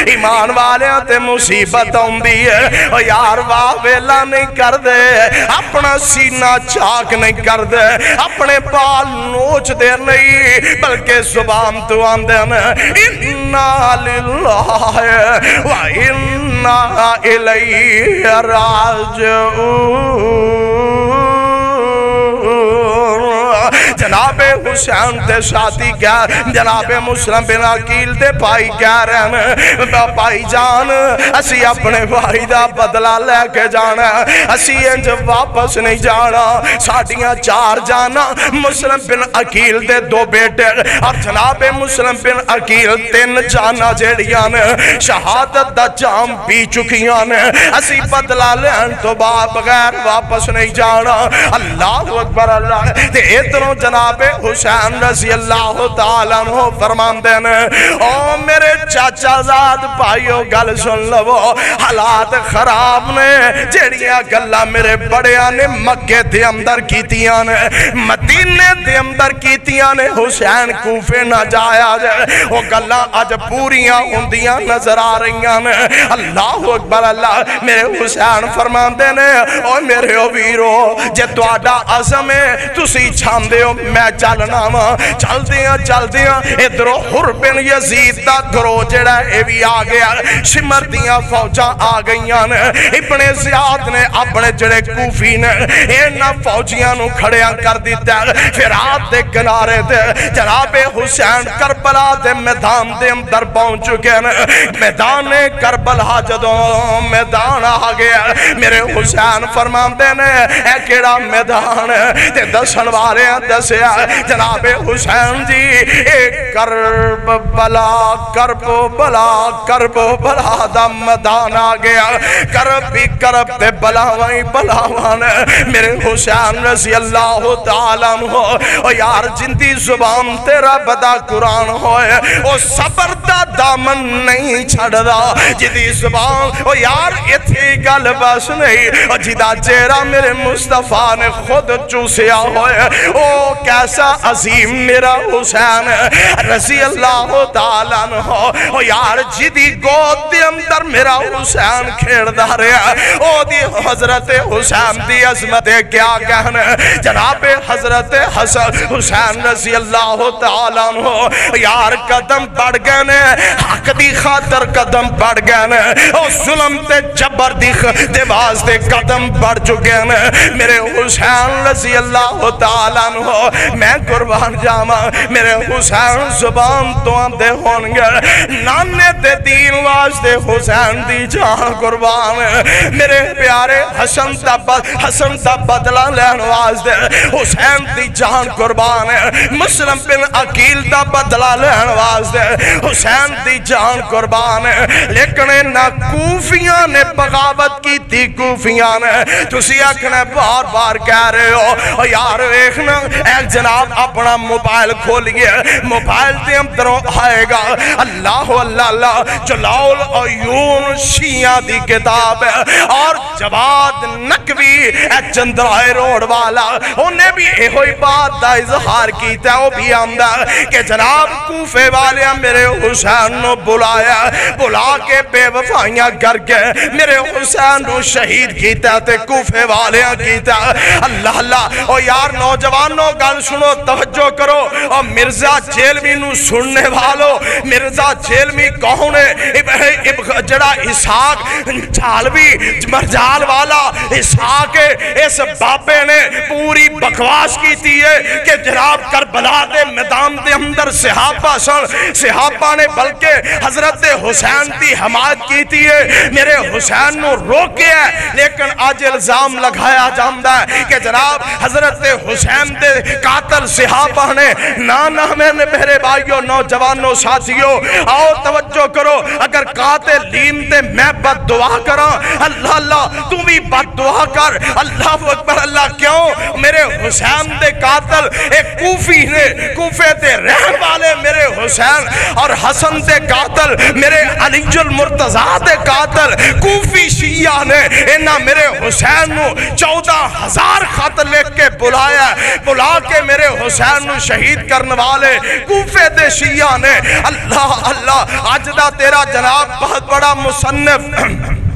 ईमान वाले ते मुसीबत आती है। यार, वाह, वेला नहीं कर दे अपना सीना चाक नहीं कर दे अपने बाल नोच दे नहीं, बल्कि ज़ुबान तो आंदे इन्ना लिल्लाह व इन्ना इलैहि राजिऊन। जनाबे हुसैन दे साथी क्या जनाबे मुस्लिम बिन अकील दे भाई कह रहे हैं भाई जान, असी अपने भाई का बदला लैके जाना असी इंज वापस नहीं जाना। साडिया चार जाना मुस्लिम बिन अकील दे दो बेटे। और जनाबे मुस्लिम बिन अकील तीन जाना जड़िया ने शहादत का जाम पी चुकिया ने। असी बदला लैन तो बाद बगैर वापस नहीं जाना। अल्लाह अकबर, अल्लाह। इधरों जनाब हुसैन रसी अल्लाह तु फरमाते ने, ओ मेरे चाचा जाद भाईओ गल सुन लवो, हालात खराब ने, जड़िया गल मेरे बड़िया ने मक्के के अंदर की मदीने के अंदर की ने, हुसैन कूफे ना जाया जाए वो गल अज पूरिया होंदिया नज़र आ रही ने। अल्लाह अकबर, अल्लाह मेरे हुसैन फरमाते ने और मेरे वीरो, जे अजम है तुम चाहते हो मैं चलना वा। चलदिया चलदिया, इधरों हुर बिन यजीद का ग्रो जड़ा भी आ गया। सिमर दिया फौजा आ गई ने। इबने जियाद ने अपने जड़े कूफी ने इन्होंने फौजिया खड़िया कर दिता फिर रात के किनारे जनाबे हुसैन करबला के मैदान के अंदर पहुँच चुके हैं मैदान करबला जदों मैदान आ गया। मेरे हुसैन फरमाते ने केड़ा मैदान दसन वाले दसिया जनाबे हुसैन जी, एक करब बला, करबो बला करबो बला दा मैदान आ गया। करब भी करब ते बलावा बलावा ने मेरे हुसैन रज़ी अल्लाह तआला हो ओ यार, जिंदी ज़ुबान तेरा बदा कुरान होए। ओ सबर दा दामन नहीं छड़दा। जिदी ज़ुबान, ओ यार इथे गल बस नहीं। ओ जिदा चेहरा मेरे मुस्तफ़ा ने खुद चूसिया होए। ओ कैसा अजीम मेरा हुसैन? रज़ी अल्लाह हो ओ यार, जिदी गोद दे अंदर मेरा हुसैन खेड़दा रहा। ओ दी हज़रत हुसैन दी अजमत क्या कहन? जनाब हज़रत हसन हुसैन रज़ी अल्लाह हो यार, कदम बढ़ गए ने। हक दी खातर कदम बढ़ गए ने। ओ जुल्म ते जबर दी दे कदम बढ़ चुके ने। मेरे हुसैन रज़ी अल्लाह हो मैं कुर्बान जावा मेरे हुसैन ज़ुबान तो आंदे होंगे नाने ते दीन वास्ते हुसैन दी जान कुर्बान। मेरे प्यारे हसन दा हसन दा बदला लैन वास्ते हुसैन दी जान कुर्बान। मुस्लिम बिन अकील का बदला लैन वास्ते हुसैन दी जान कुर्बान। लेकिन ना कूफिया ने बगावत की कूफिया ने। तुसी आखना बार बार कह रहे हो यार, वेखना जनाब, अपना मोबाइल खोलिए। मोबाइल के अंदरों आएगा। अल्लाह अल्लाह अल्लाह अयून शिया दी किताब है। और जवाद नकवी चंद्राए रोड वाला, उन्हें भी यो बात का इजहार किया वो भी आंदा कि जनाब, कूफे वाले मेरे हुसैन नु बुलाया। बुला के बेवफाइयाँ करके मेरे हुसैन शहीद किया कूफे वाले किया अल्लाह अल्लाह, ओ यार नौजवानों गल सुनो, तवज्जो करो। और मिर्ज़ा जेलवी सुनने वालों, मिर्ज़ा जेलवी कौन है? जड़ा इसहाक झालवी, मरजाल वाला इसहाक इस बाबे ने पूरी बकवास की है कि जनाब करबला के मैदान के अंदर सिहाबा सन। सिहाबा ने बल्कि हज़रत हुसैन की हमायत की थी है। मेरे हुसैन नु रोके है, लेकिन अज इल्ज़ाम लगाया जाता है कि जनाब हज़रत हुसैन के कातल सिहाबा ने ना ना मैंने मेरे भाइयों, नौजवानों, साथियों, आओ तवज्जो करो। अगर काते लीम ते मैं बद दुआ करा। अल्लाह अल्लाह, तू भी बद दुआ कर। अल्लाह अकबर, अल्लाह क्यों? मेरे हुसैन दे कातल, एक कूफी ने, कूफे ते रहन वाले मेरे हुसैन और हसन दे कातल, मेरे अलीजुल मुर्तजा दे कातल, कूफी शिया ने इन्ना मेरे हुसैन नु चौदह हज़ार खत लिख के बुलाया बुला के मेरे हुसैन शहीद करने वाले कूफे दे शिया ने, अल्लाह अल्लाह अज का तेरा जनाब बहुत बड़ा मुसन्नफ।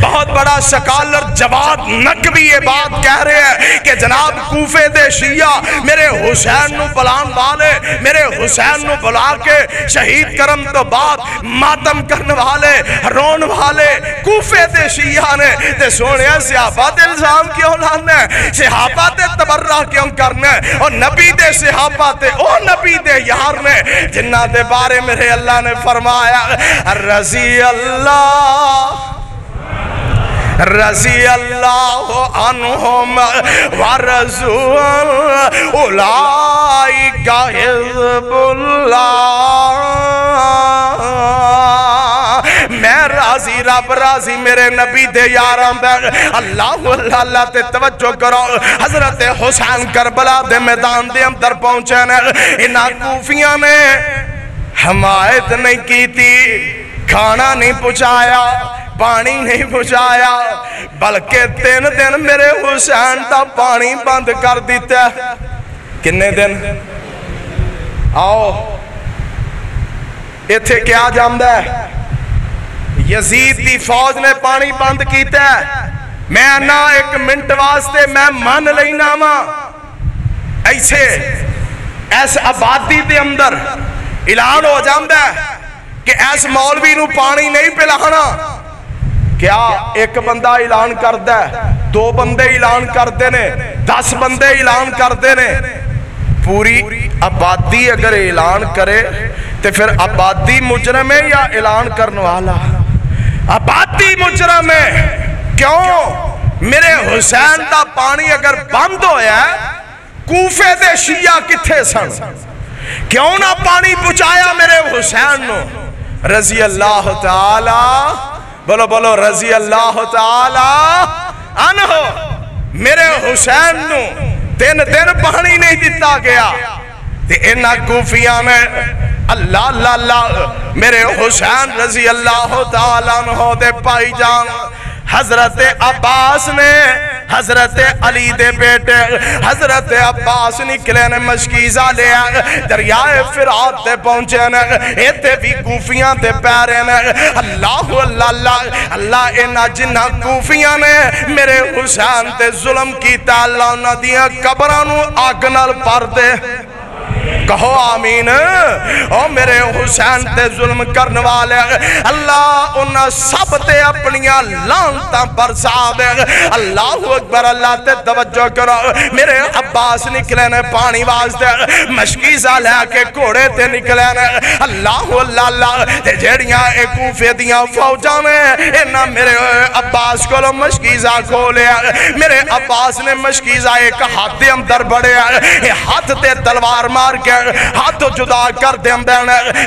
बहुत बड़ा शकालर जवाब नकवी ये बात कह रहे हैं कि जनाब कूफे दे शिया, मेरे हुसैन नु बुलान वाले, मेरे हुसैन नु बुला के शहीद करम तो बाद मातम करने वाले, रोन वाले कूफे दे शिया ने। ते सोने सिहाबा ते इल्ज़ाम क्यों लाना? सिहाबा ते तबर्रा क्यों करना? और नबी दे सिहाबा ते, ओ नबी दे यार ने जिन्ना दे बारे मेरे अल्लाह ने फरमाया, रज़ी अल्लाह रज़ी अल्लाह अनहुम वरजुल उलाइका रब राज़ी, मेरे नबी दे अल्लाह अल्लाह ते तवज्जो करो। हज़रत हुसैन करबला दे मैदान दे अंदर पहुँचे ने। इन्हां कूफियाँ ने हमायत नहीं की थी, खाना नहीं पहुँचाया। पानी नहीं पहुँचाया बल्कि तीन दिन मेरे हुसैन का पानी बंद कर दिता किन्ने दिन आओ इथे क्या जाता है यजीद की फौज ने पानी बंद किया मैं ना एक मिनट वास्ते मैं मन लेना वा ऐसे इस आबादी के अंदर ऐलान हो जाता है कि इस मौलवी ਨੂੰ पानी नहीं पिलाना क्या एक बंदा ऐलान करता है दो बंदे ऐलान करते ने दस बंदे ऐलान करते ने पूरी आबादी अगर ऐलान करे तो फिर आबादी मुजरम है या ऐलान करने वाला आबादी मुजरम है क्यों मेरे हुसैन का पानी अगर बंद होया कूफे दे शिया किथे सन क्यों ना पानी पहुँचाया मेरे हुसैन रज़ी अल्लाह तआला बोलो बोलो रज़ी अल्लाह मेरे हुसैन नु तीन दिन पानी नहीं दिता गया। इन्ना कूफिया ने अल्लाह अल्लाह मेरे हुसैन रज़ी अल्लाह तआला अनहो दे भाईजान हज़रत अब्बास ने, हज़रत अली दे बेटे, हज़रत अब्बास निकले ने मशकीजा लिया दरियाए फिरात ते पहुँचे ने इथे भी कूफियाँ ते पैरे ने। अल्लाह अल्लाह अल्लाह इन्ना जिन्ना कूफियाँ ने मेरे हुसैन ते जुल्म कीता, अल्लाह उन्हां दियाँ कबरां नु अग नाल भर दे। कहो आमीन। ओ मेरे हुसैन ते जुल्म करने वाले, अल्लाह उन सब ते अपनिया लानता बरसा दे। अल्लाह अकबर, अल्लाह ते तवज्जो करो। मेरे अब्बास निकले ने पानी वास्ते मशकीजा लेके घोड़े ते निकले ने। अल्लाह अल्लाह ते जेड़ियाँ ए कूफे दियाँ फौजां ने, इन्हां मेरे अब्बास कोलो मशकीजा खोलिया मेरे अब्बास ने मशकीजा एक हाथ दे अंदर बड़िया ए हाथ ते तलवार मार के हाथ जुदा कर देंदे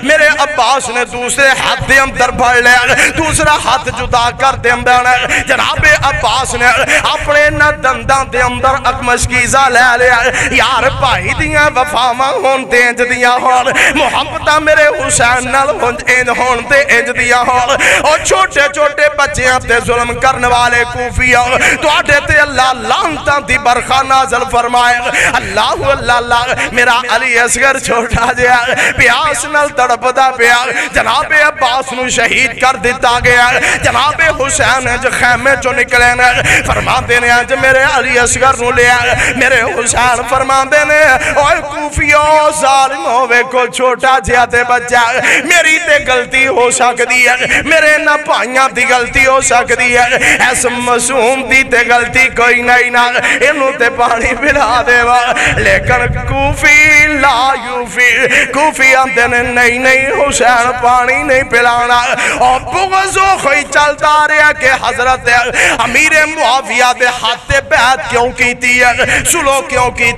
मेरे अब्बास ने दूसरे हाथ के अंदर फड़ लिया। दूसरा हाथ जुदा कर देंदे जनाबे अब्बास ने अपने दंदा के अंदर अकमशकीजा ले लिया। यार भाई दियाँ वफावां होन ते इंज दियाँ होन मुहब्बतां मेरे हुसैन इंज ते इंज दियाँ और छोटे छोटे बच्चियाँ ते जुल्म करने वाले कूफिया तुहाडे ते अल्लाह लानतां दी बरखा नाज़िल फरमाए। अल्लाह अल्लाह मेरा अली असगर छोटा जहा प्यास नाल तड़पदा पिया जनाबे अब्बास शहीद कर दिता गया जनाबे हुसैन ज खैमे चो निकले ने फरमाते ने अज मेरे अली असगर नु लिया मेरे हुसैन फरमाते ने को छोटा जिहा बच्चा मेरी ते गलती हो सकती है मेरे ना भाइयों की गलती हो सकती है इस मासूम की ते गलती कोई नहीं ना इनू ते पानी पिला देवा लेकिन कूफी ला यूफी आते ने नहीं नहीं, हुसैन पानी नहीं पिलाना। और बुगजो कोई चलता रहा हज़रत अमीर मुआविया हाथ बैत क्यों की क्यों की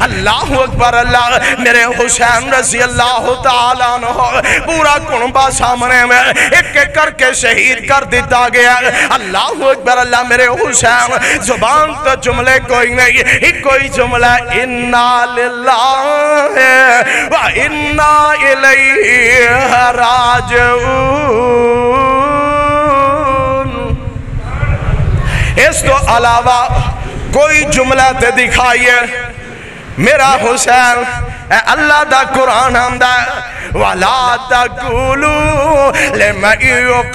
अल्लाह अकबर, अल्लाह, मेरे हुसैन अल्लाह तआला पूरा कुनबा सामने में एक एक करके शहीद कर दिता गया। अल्लाह अकबर, अल्लाह, मेरे हुसैन, ज़ुबान तो जुमले कोई नहीं एक कोई जुमला, इन्ना व इन्ना इलैहि इस तो अलावा कोई जुमला ते दिखाइए। मेरा हुसैन अल्लाह दा कुरान आंदा वाला तकुलू ले मैं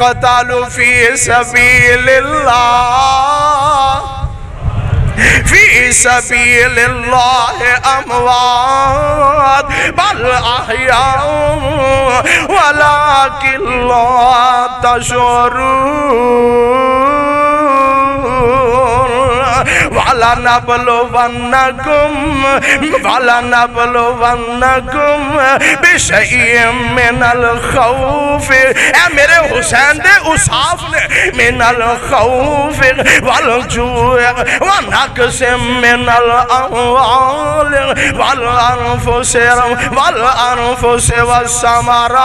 कतालू फ़ी सबीलिल्लाह। फ़ी सबीलिल्लाह अमवात बल अहया वलाकिन ला तशुरून वाला नबलो वन्नकुम वाला नबलो वन्नकुम बिशैइन मिनल खौफ। ए मेरे हुसैन दे उसाफ ने मिनल खौफ। वल जुए व नक्सिम मिनल अमवाल वल अनफुस वल अनफुस वसमरात।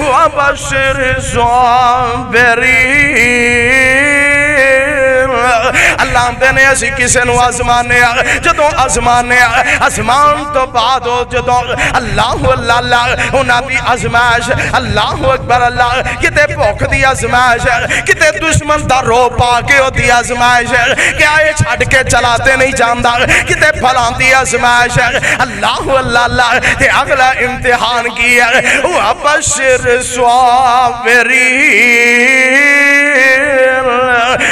व बशिर साबिरीन अल्लाह आंदे ने किसी आजमाने जदों आजमाने आसमान तो बाद जदों अल्लाह अल्लाह उन्हां दी आजमाइश, अल्लाह अकबर अल्लाह, किते भुख दी आजमाइश दुश्मन दा रो पा के आजमाइश, क्या ये छड़ के चलाते नहीं जानदा किते फलां दी आजमाइश, अल्लाह अल्लाह अगला इम्तिहान की है? वो बशिर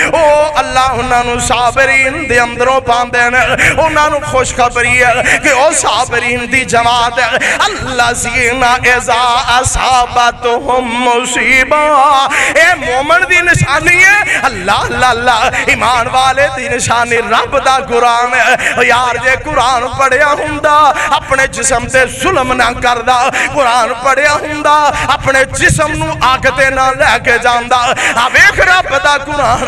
ओ अल्लाह उन्होंने हैं है कि की की है। ईमान वाले की निशानी रब का कुरान है। यार, जे कुरान पढ़िया होंदा, अपने जिसम से जुल्म ना करदा। कुरान पढ़िया होंदा, अपने जिसम अग ते लेके जांदा। आ वेख रब दा कुरान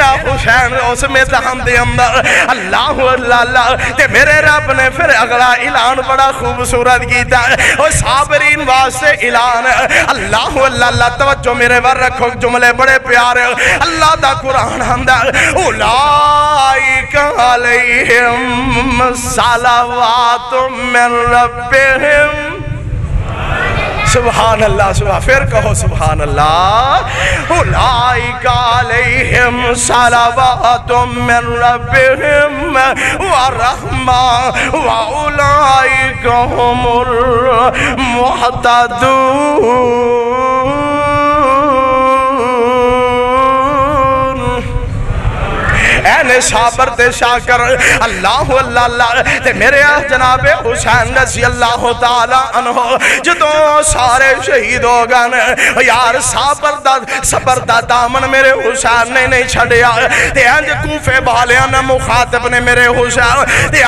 मेरा हुसैन उस मैदान दे अंदर। अल्लाह अल्लाह ते मेरे रब ने फिर अगला ऐलान बड़ा खूबसूरत किया और साबरीन वास्ते ऐलान। अल्लाह अल्लाह तवज्जो मेरे वर रखो, जुमले बड़े प्यारे। अल्लाह दा कुरान आंदा, उलाइका अलैहिम सलावातु मिन रब्बिहिम। सुबहान अल्लाह सुबह फिर कहो सुबहान अल्लाह उलाई अलैहिम सलावातुम मिन रब्बिहिम व रहमा व उलाइका मुहतदून। एने साबर ते शाकर, अल्लाह अल्लाह ते मेरे जनाबे हुसैन अल्लाह अनहो, जदों सारे शहीद हो गए यार साबर दा, सबर दा दामन मेरे हुसैन ने नहीं छड़िया। ते इंज कूफे ने, मुखातिब ने मेरे हुसैन। ते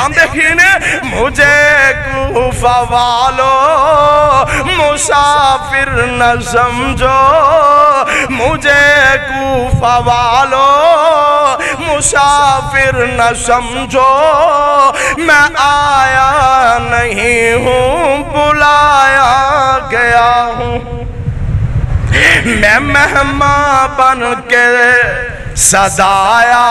ने, मुझे कूफा वालो, मुसाफिर न समझो, मुझे कूफा वालो। मुसाफिर न समझो। मैं आया नहीं हूँ बुलाया गया हूँ। मैं मेहमा बन के सदाया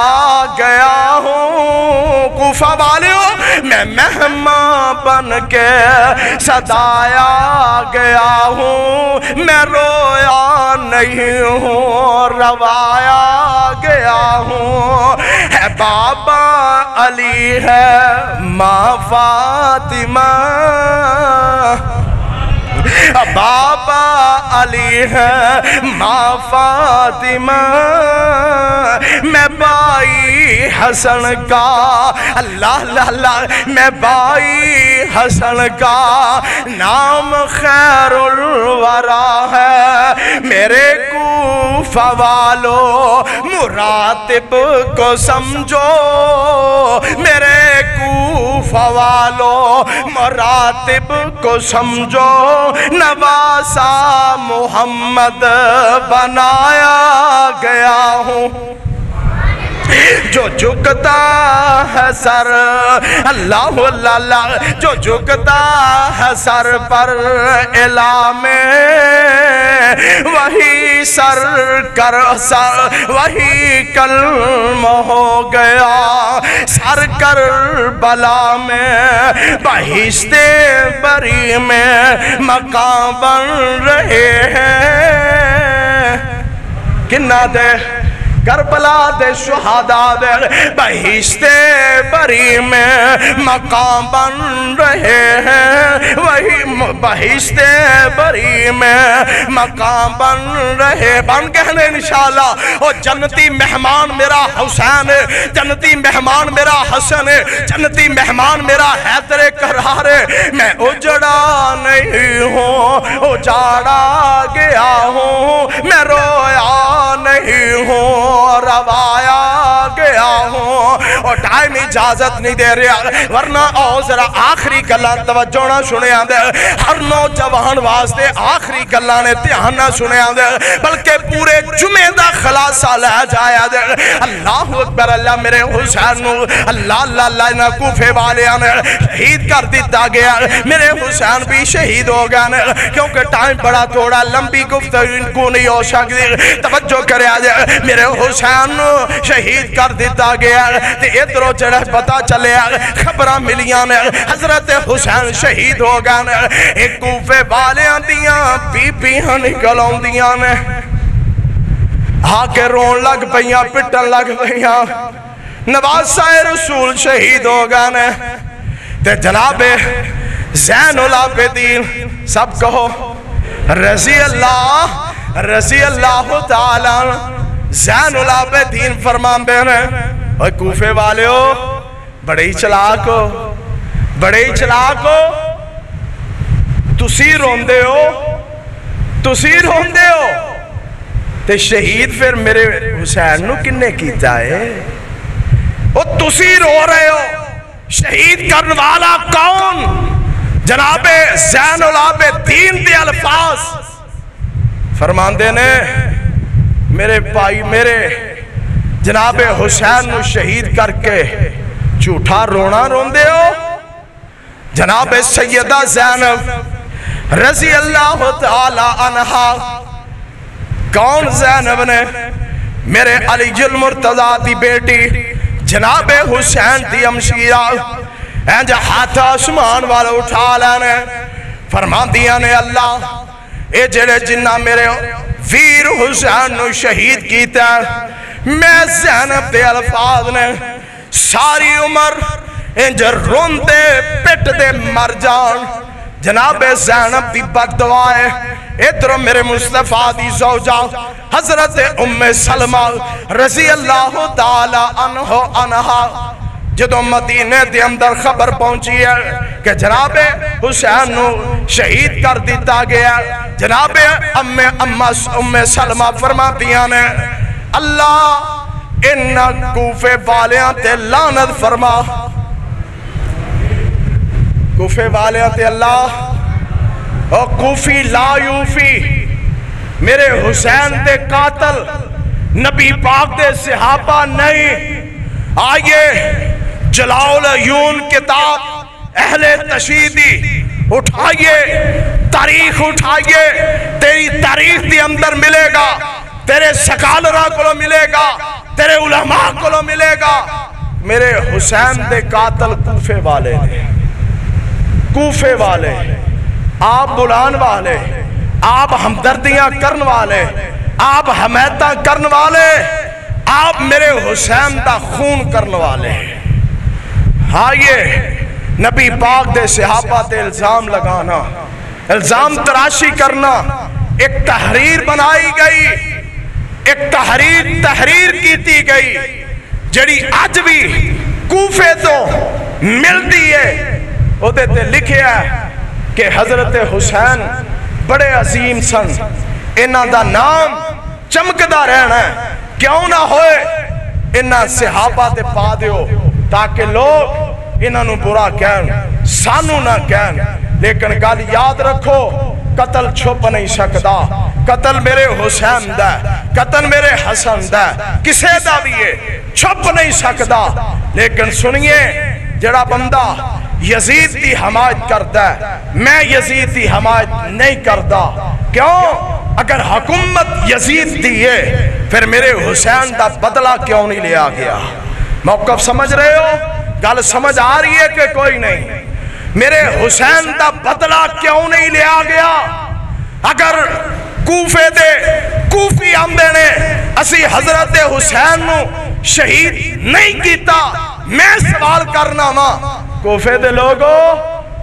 गया हूँ कुफा वालियों, मैं मेहमान बन के सदाया गया हूँ। मैं रोया नहीं हूँ, रवाया गया हूँ। है बाबा अली, है माँ फातिमा। बाबा अली है, माँ फातिमा। मैं बाई हसन का, अल्लाह अल्लाह मैं बाई हसन का, नाम खैरुल वरा है। मेरे कूफा वालो मुरातिब को समझो, मेरे कूफा वालो मुरातिब को समझो नवासा मोहम्मद बनाया गया हूँ। जो झुकता है सर, अल्लाह अल्लाह जो झुकता है सर पर इला में वही सर कर सर, वही कलम हो गया। सर कर बला में, बहिश्ते बरी में मकाम बन रहे हैं। किन्ना दे करबला दे शुहादा दे बहिश्ते बरी में मकाम बन रहे हैं वही बहिश्ते बरी में मकाम बन रहे बन कहने इंशाल्लाह ओ जन्नती मेहमान मेरा हुसैन है जन्नती मेहमान मेरा हसन है जन्नती मेहमान मेरा हैदर करार मैं उजड़ा नहीं हूँ उजाड़ा गया हूँ मैं रोया नहीं हूँ रवाया गया हूँ और टाइम इजाज़त नहीं दे रहा, वरना आओ जरा आखिरी गल्ला तवज्जो ना सुनिया दे हर नौजवान वास्ते आखिरी गल्ला ने ध्यान ना सुनिया दे बल्कि पूरे जुमे का खलासा लै जाया दे। अल्लाह अकबर, अल्लाह मेरे हुसैन अल्लाह अल्लाह अल्लाह इन्हां कूफे वालियाँ ने शहीद कर दिता गया। मेरे हुसैन भी शहीद हो गए ने, क्योंकि टाइम बड़ा थोड़ा, लंबी गुफ्तगू नहीं हो सकती तवज्जो कर मेरे हुसैन शहीद कर दिता दिता गया इधरों जड़ा पता चलिया खबर मिलिया ने, हज़रत हुसैन शहीद हो गए एक कूफे वालिया दिया बीबियाँ निकल आदियाँ ने। आके रोन लग पिटन लग पइया। नवासा रसूल शहीद हो गए ते जनाबे जैनुल आबिदीन, सब कहो, रज़ी अल्लाह रज़ी अल्लाह ताला। जैनुल आबिदीन फरमाते ने। ओए कूफे वाले हो बड़े ही चलाक हो, बड़े ही चलाक हो। तुसी रोंदे हो, तुसी रोंदे हो। ते शहीद फिर मेरे हुसैन नु किन्ने कीता है ओ तुसी रो रहे हो, शहीद करने वाला कौन? जनाबे जैनुल दीन दे अल्फाज। फरमांदे ने मेरे भाई, मेरे जनाबे हुसैन शहीद करके झूठा रोना रोंदे हो? जनाबे सैयदा जैनब रज़ी अल्लाह अनहा, कौन जैनब ने मेरे अलीजुल मुर्तजा दी बेटी, जनाबे हुसैन की अमशीरा इंज हाथ आसमान वाल उठा लैने, फरमांदियाँ ने अल्लाह ये जेड़े जिन्ना मेरे वीर हुसैन शहीद किया मैं जैनब दे अल्फाज ने सारी उम्र इंज रोंदे पिटदे मर जान। जनाबे जैनब बददुआ है, इधर मेरे मुस्तफ़ा दी सौजा हज़रत उम्मे सलमा रज़ी अल्लाह ताला अनहो अनहा। जो मदीने के अंदर खबर पहुँची है कि जनाबे हुसैन शहीद कर दिता गया। जनाबे अम्मे अम्मा उम्मे सलमा फरमातियाँ ने, अल्लाह इन कूफे वालियाँ ते लानत फरमा। कूफे वालियाँ ते अल्लाह और कूफी ला यूफी, मेरे हुसैन दे कातल, नबी पाक दे सिहाबा नहीं। आइए जलाउल यून किताब अहले तशीदी उठाइए, तारीख उठाइए, तेरी तारीख के अंदर मिलेगा, तेरे सकालरा को मिलेगा, तेरे उलमा को मिलेगा। मेरे हुसैन दे कातल कूफे वाले ने, कूफे वाले, आप बुलान वाले, आप हमदर्दियाँ करने वाले, आप हमायत करने वाले, आप मेरे हुसैन का खून करने वाले। हाँ ये नबी पाक दे सहाबा ते इल्ज़ाम लगाना, इल्ज़ाम तराशी करना। एक तहरीर बनाई गई, एक तहरीर तहरीर की गई, जड़ी आज भी कूफे तो मिलती है। वो लिखे है के हज़रत हुसैन बड़े अजीम सन। इन्हों का नाम चमकदा रहना है। क्यों ना होए? इन्हें सहाबा ते पा दियो, ताकि लोग इन्हों बुरा कह सू ना कह लेकिन गल याद रखो, कतल छुप नहीं सकता कतल मेरे हुसैन द कतल मेरे हसन द किसे का भी है छुप नहीं सकता लेकिन सुनिए जड़ा बंदा यजीद की हमायत करता है, मैं यजीद की हमायत नहीं करता क्यों? अगर हुकूमत यजीद की है, फिर मेरे हुसैन का बदला क्यों नहीं लिया गया? मौकफ समझ रहे हो? गल समझ आ रही है कि कोई नहीं? मेरे हुसैन का बदला क्यों नहीं लिया गया? अगर कूफे दे कूफी आंदे ने, असी हज़रत हुसैन शहीद नहीं किया मैं सवाल करना वा, कोफे दे लोगो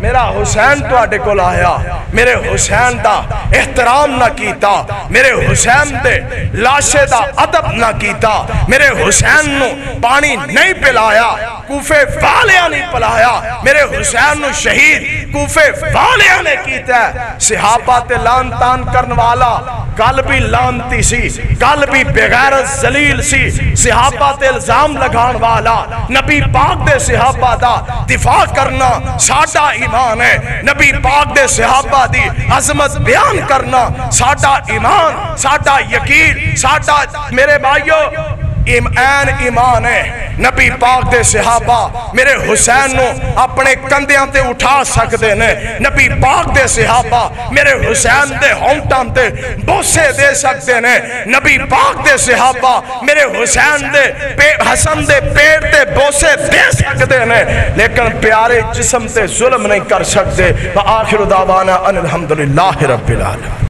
मेरा हुसैन थोड़े को आया। मेरे हुसैन का एहतराम ना किया मेरे हुसैन दे लाशे का अदब ना किया मेरे हुसैन नु पानी नहीं पिलाया। कूफे वालिया नहीं पिलाया। मेरे हुसैन नु शहीद कूफे वालिया ने किया सिहाबा ते लान तान करने वाला कल भी लानती सी कल भी बगैर जलील सी। सिहाबा ते इल्ज़ाम लगान वाला नबी पाक दे सिहाबा दा दिफा करना साडा ईमान है। नबी पाक दे सहाबा दी अजमत बयान करना साडा ईमान, साडा यकीन, साडा मेरे भाइयों ਐਨ ਈਮਾਨ ਹੈ ਨਬੀ ਪਾਕ ਦੇ ਸਹਾਬਾ ਮੇਰੇ ਹੁਸੈਨ ਨੂੰ ਆਪਣੇ ਕੰਧਿਆਂ ਤੇ ਉਠਾ ਸਕਦੇ ਨੇ ਨਬੀ ਪਾਕ ਦੇ ਸਹਾਬਾ ਮੇਰੇ ਹੁਸੈਨ ਦੇ ਹੌਂਟਾਂ ਤੇ ਬੋਸੇ ਦੇ ਸਕਦੇ ਨੇ ਨਬੀ ਪਾਕ ਦੇ ਸਹਾਬਾ ਮੇਰੇ ਹੁਸੈਨ ਦੇ ਹਸਨ ਦੇ पेड़ ते बोसे दे सकते ने लेकिन प्यारे जिसम से जुल्म नहीं कर सकते आखिर दावाना अनिलहमदुल्ला रबिल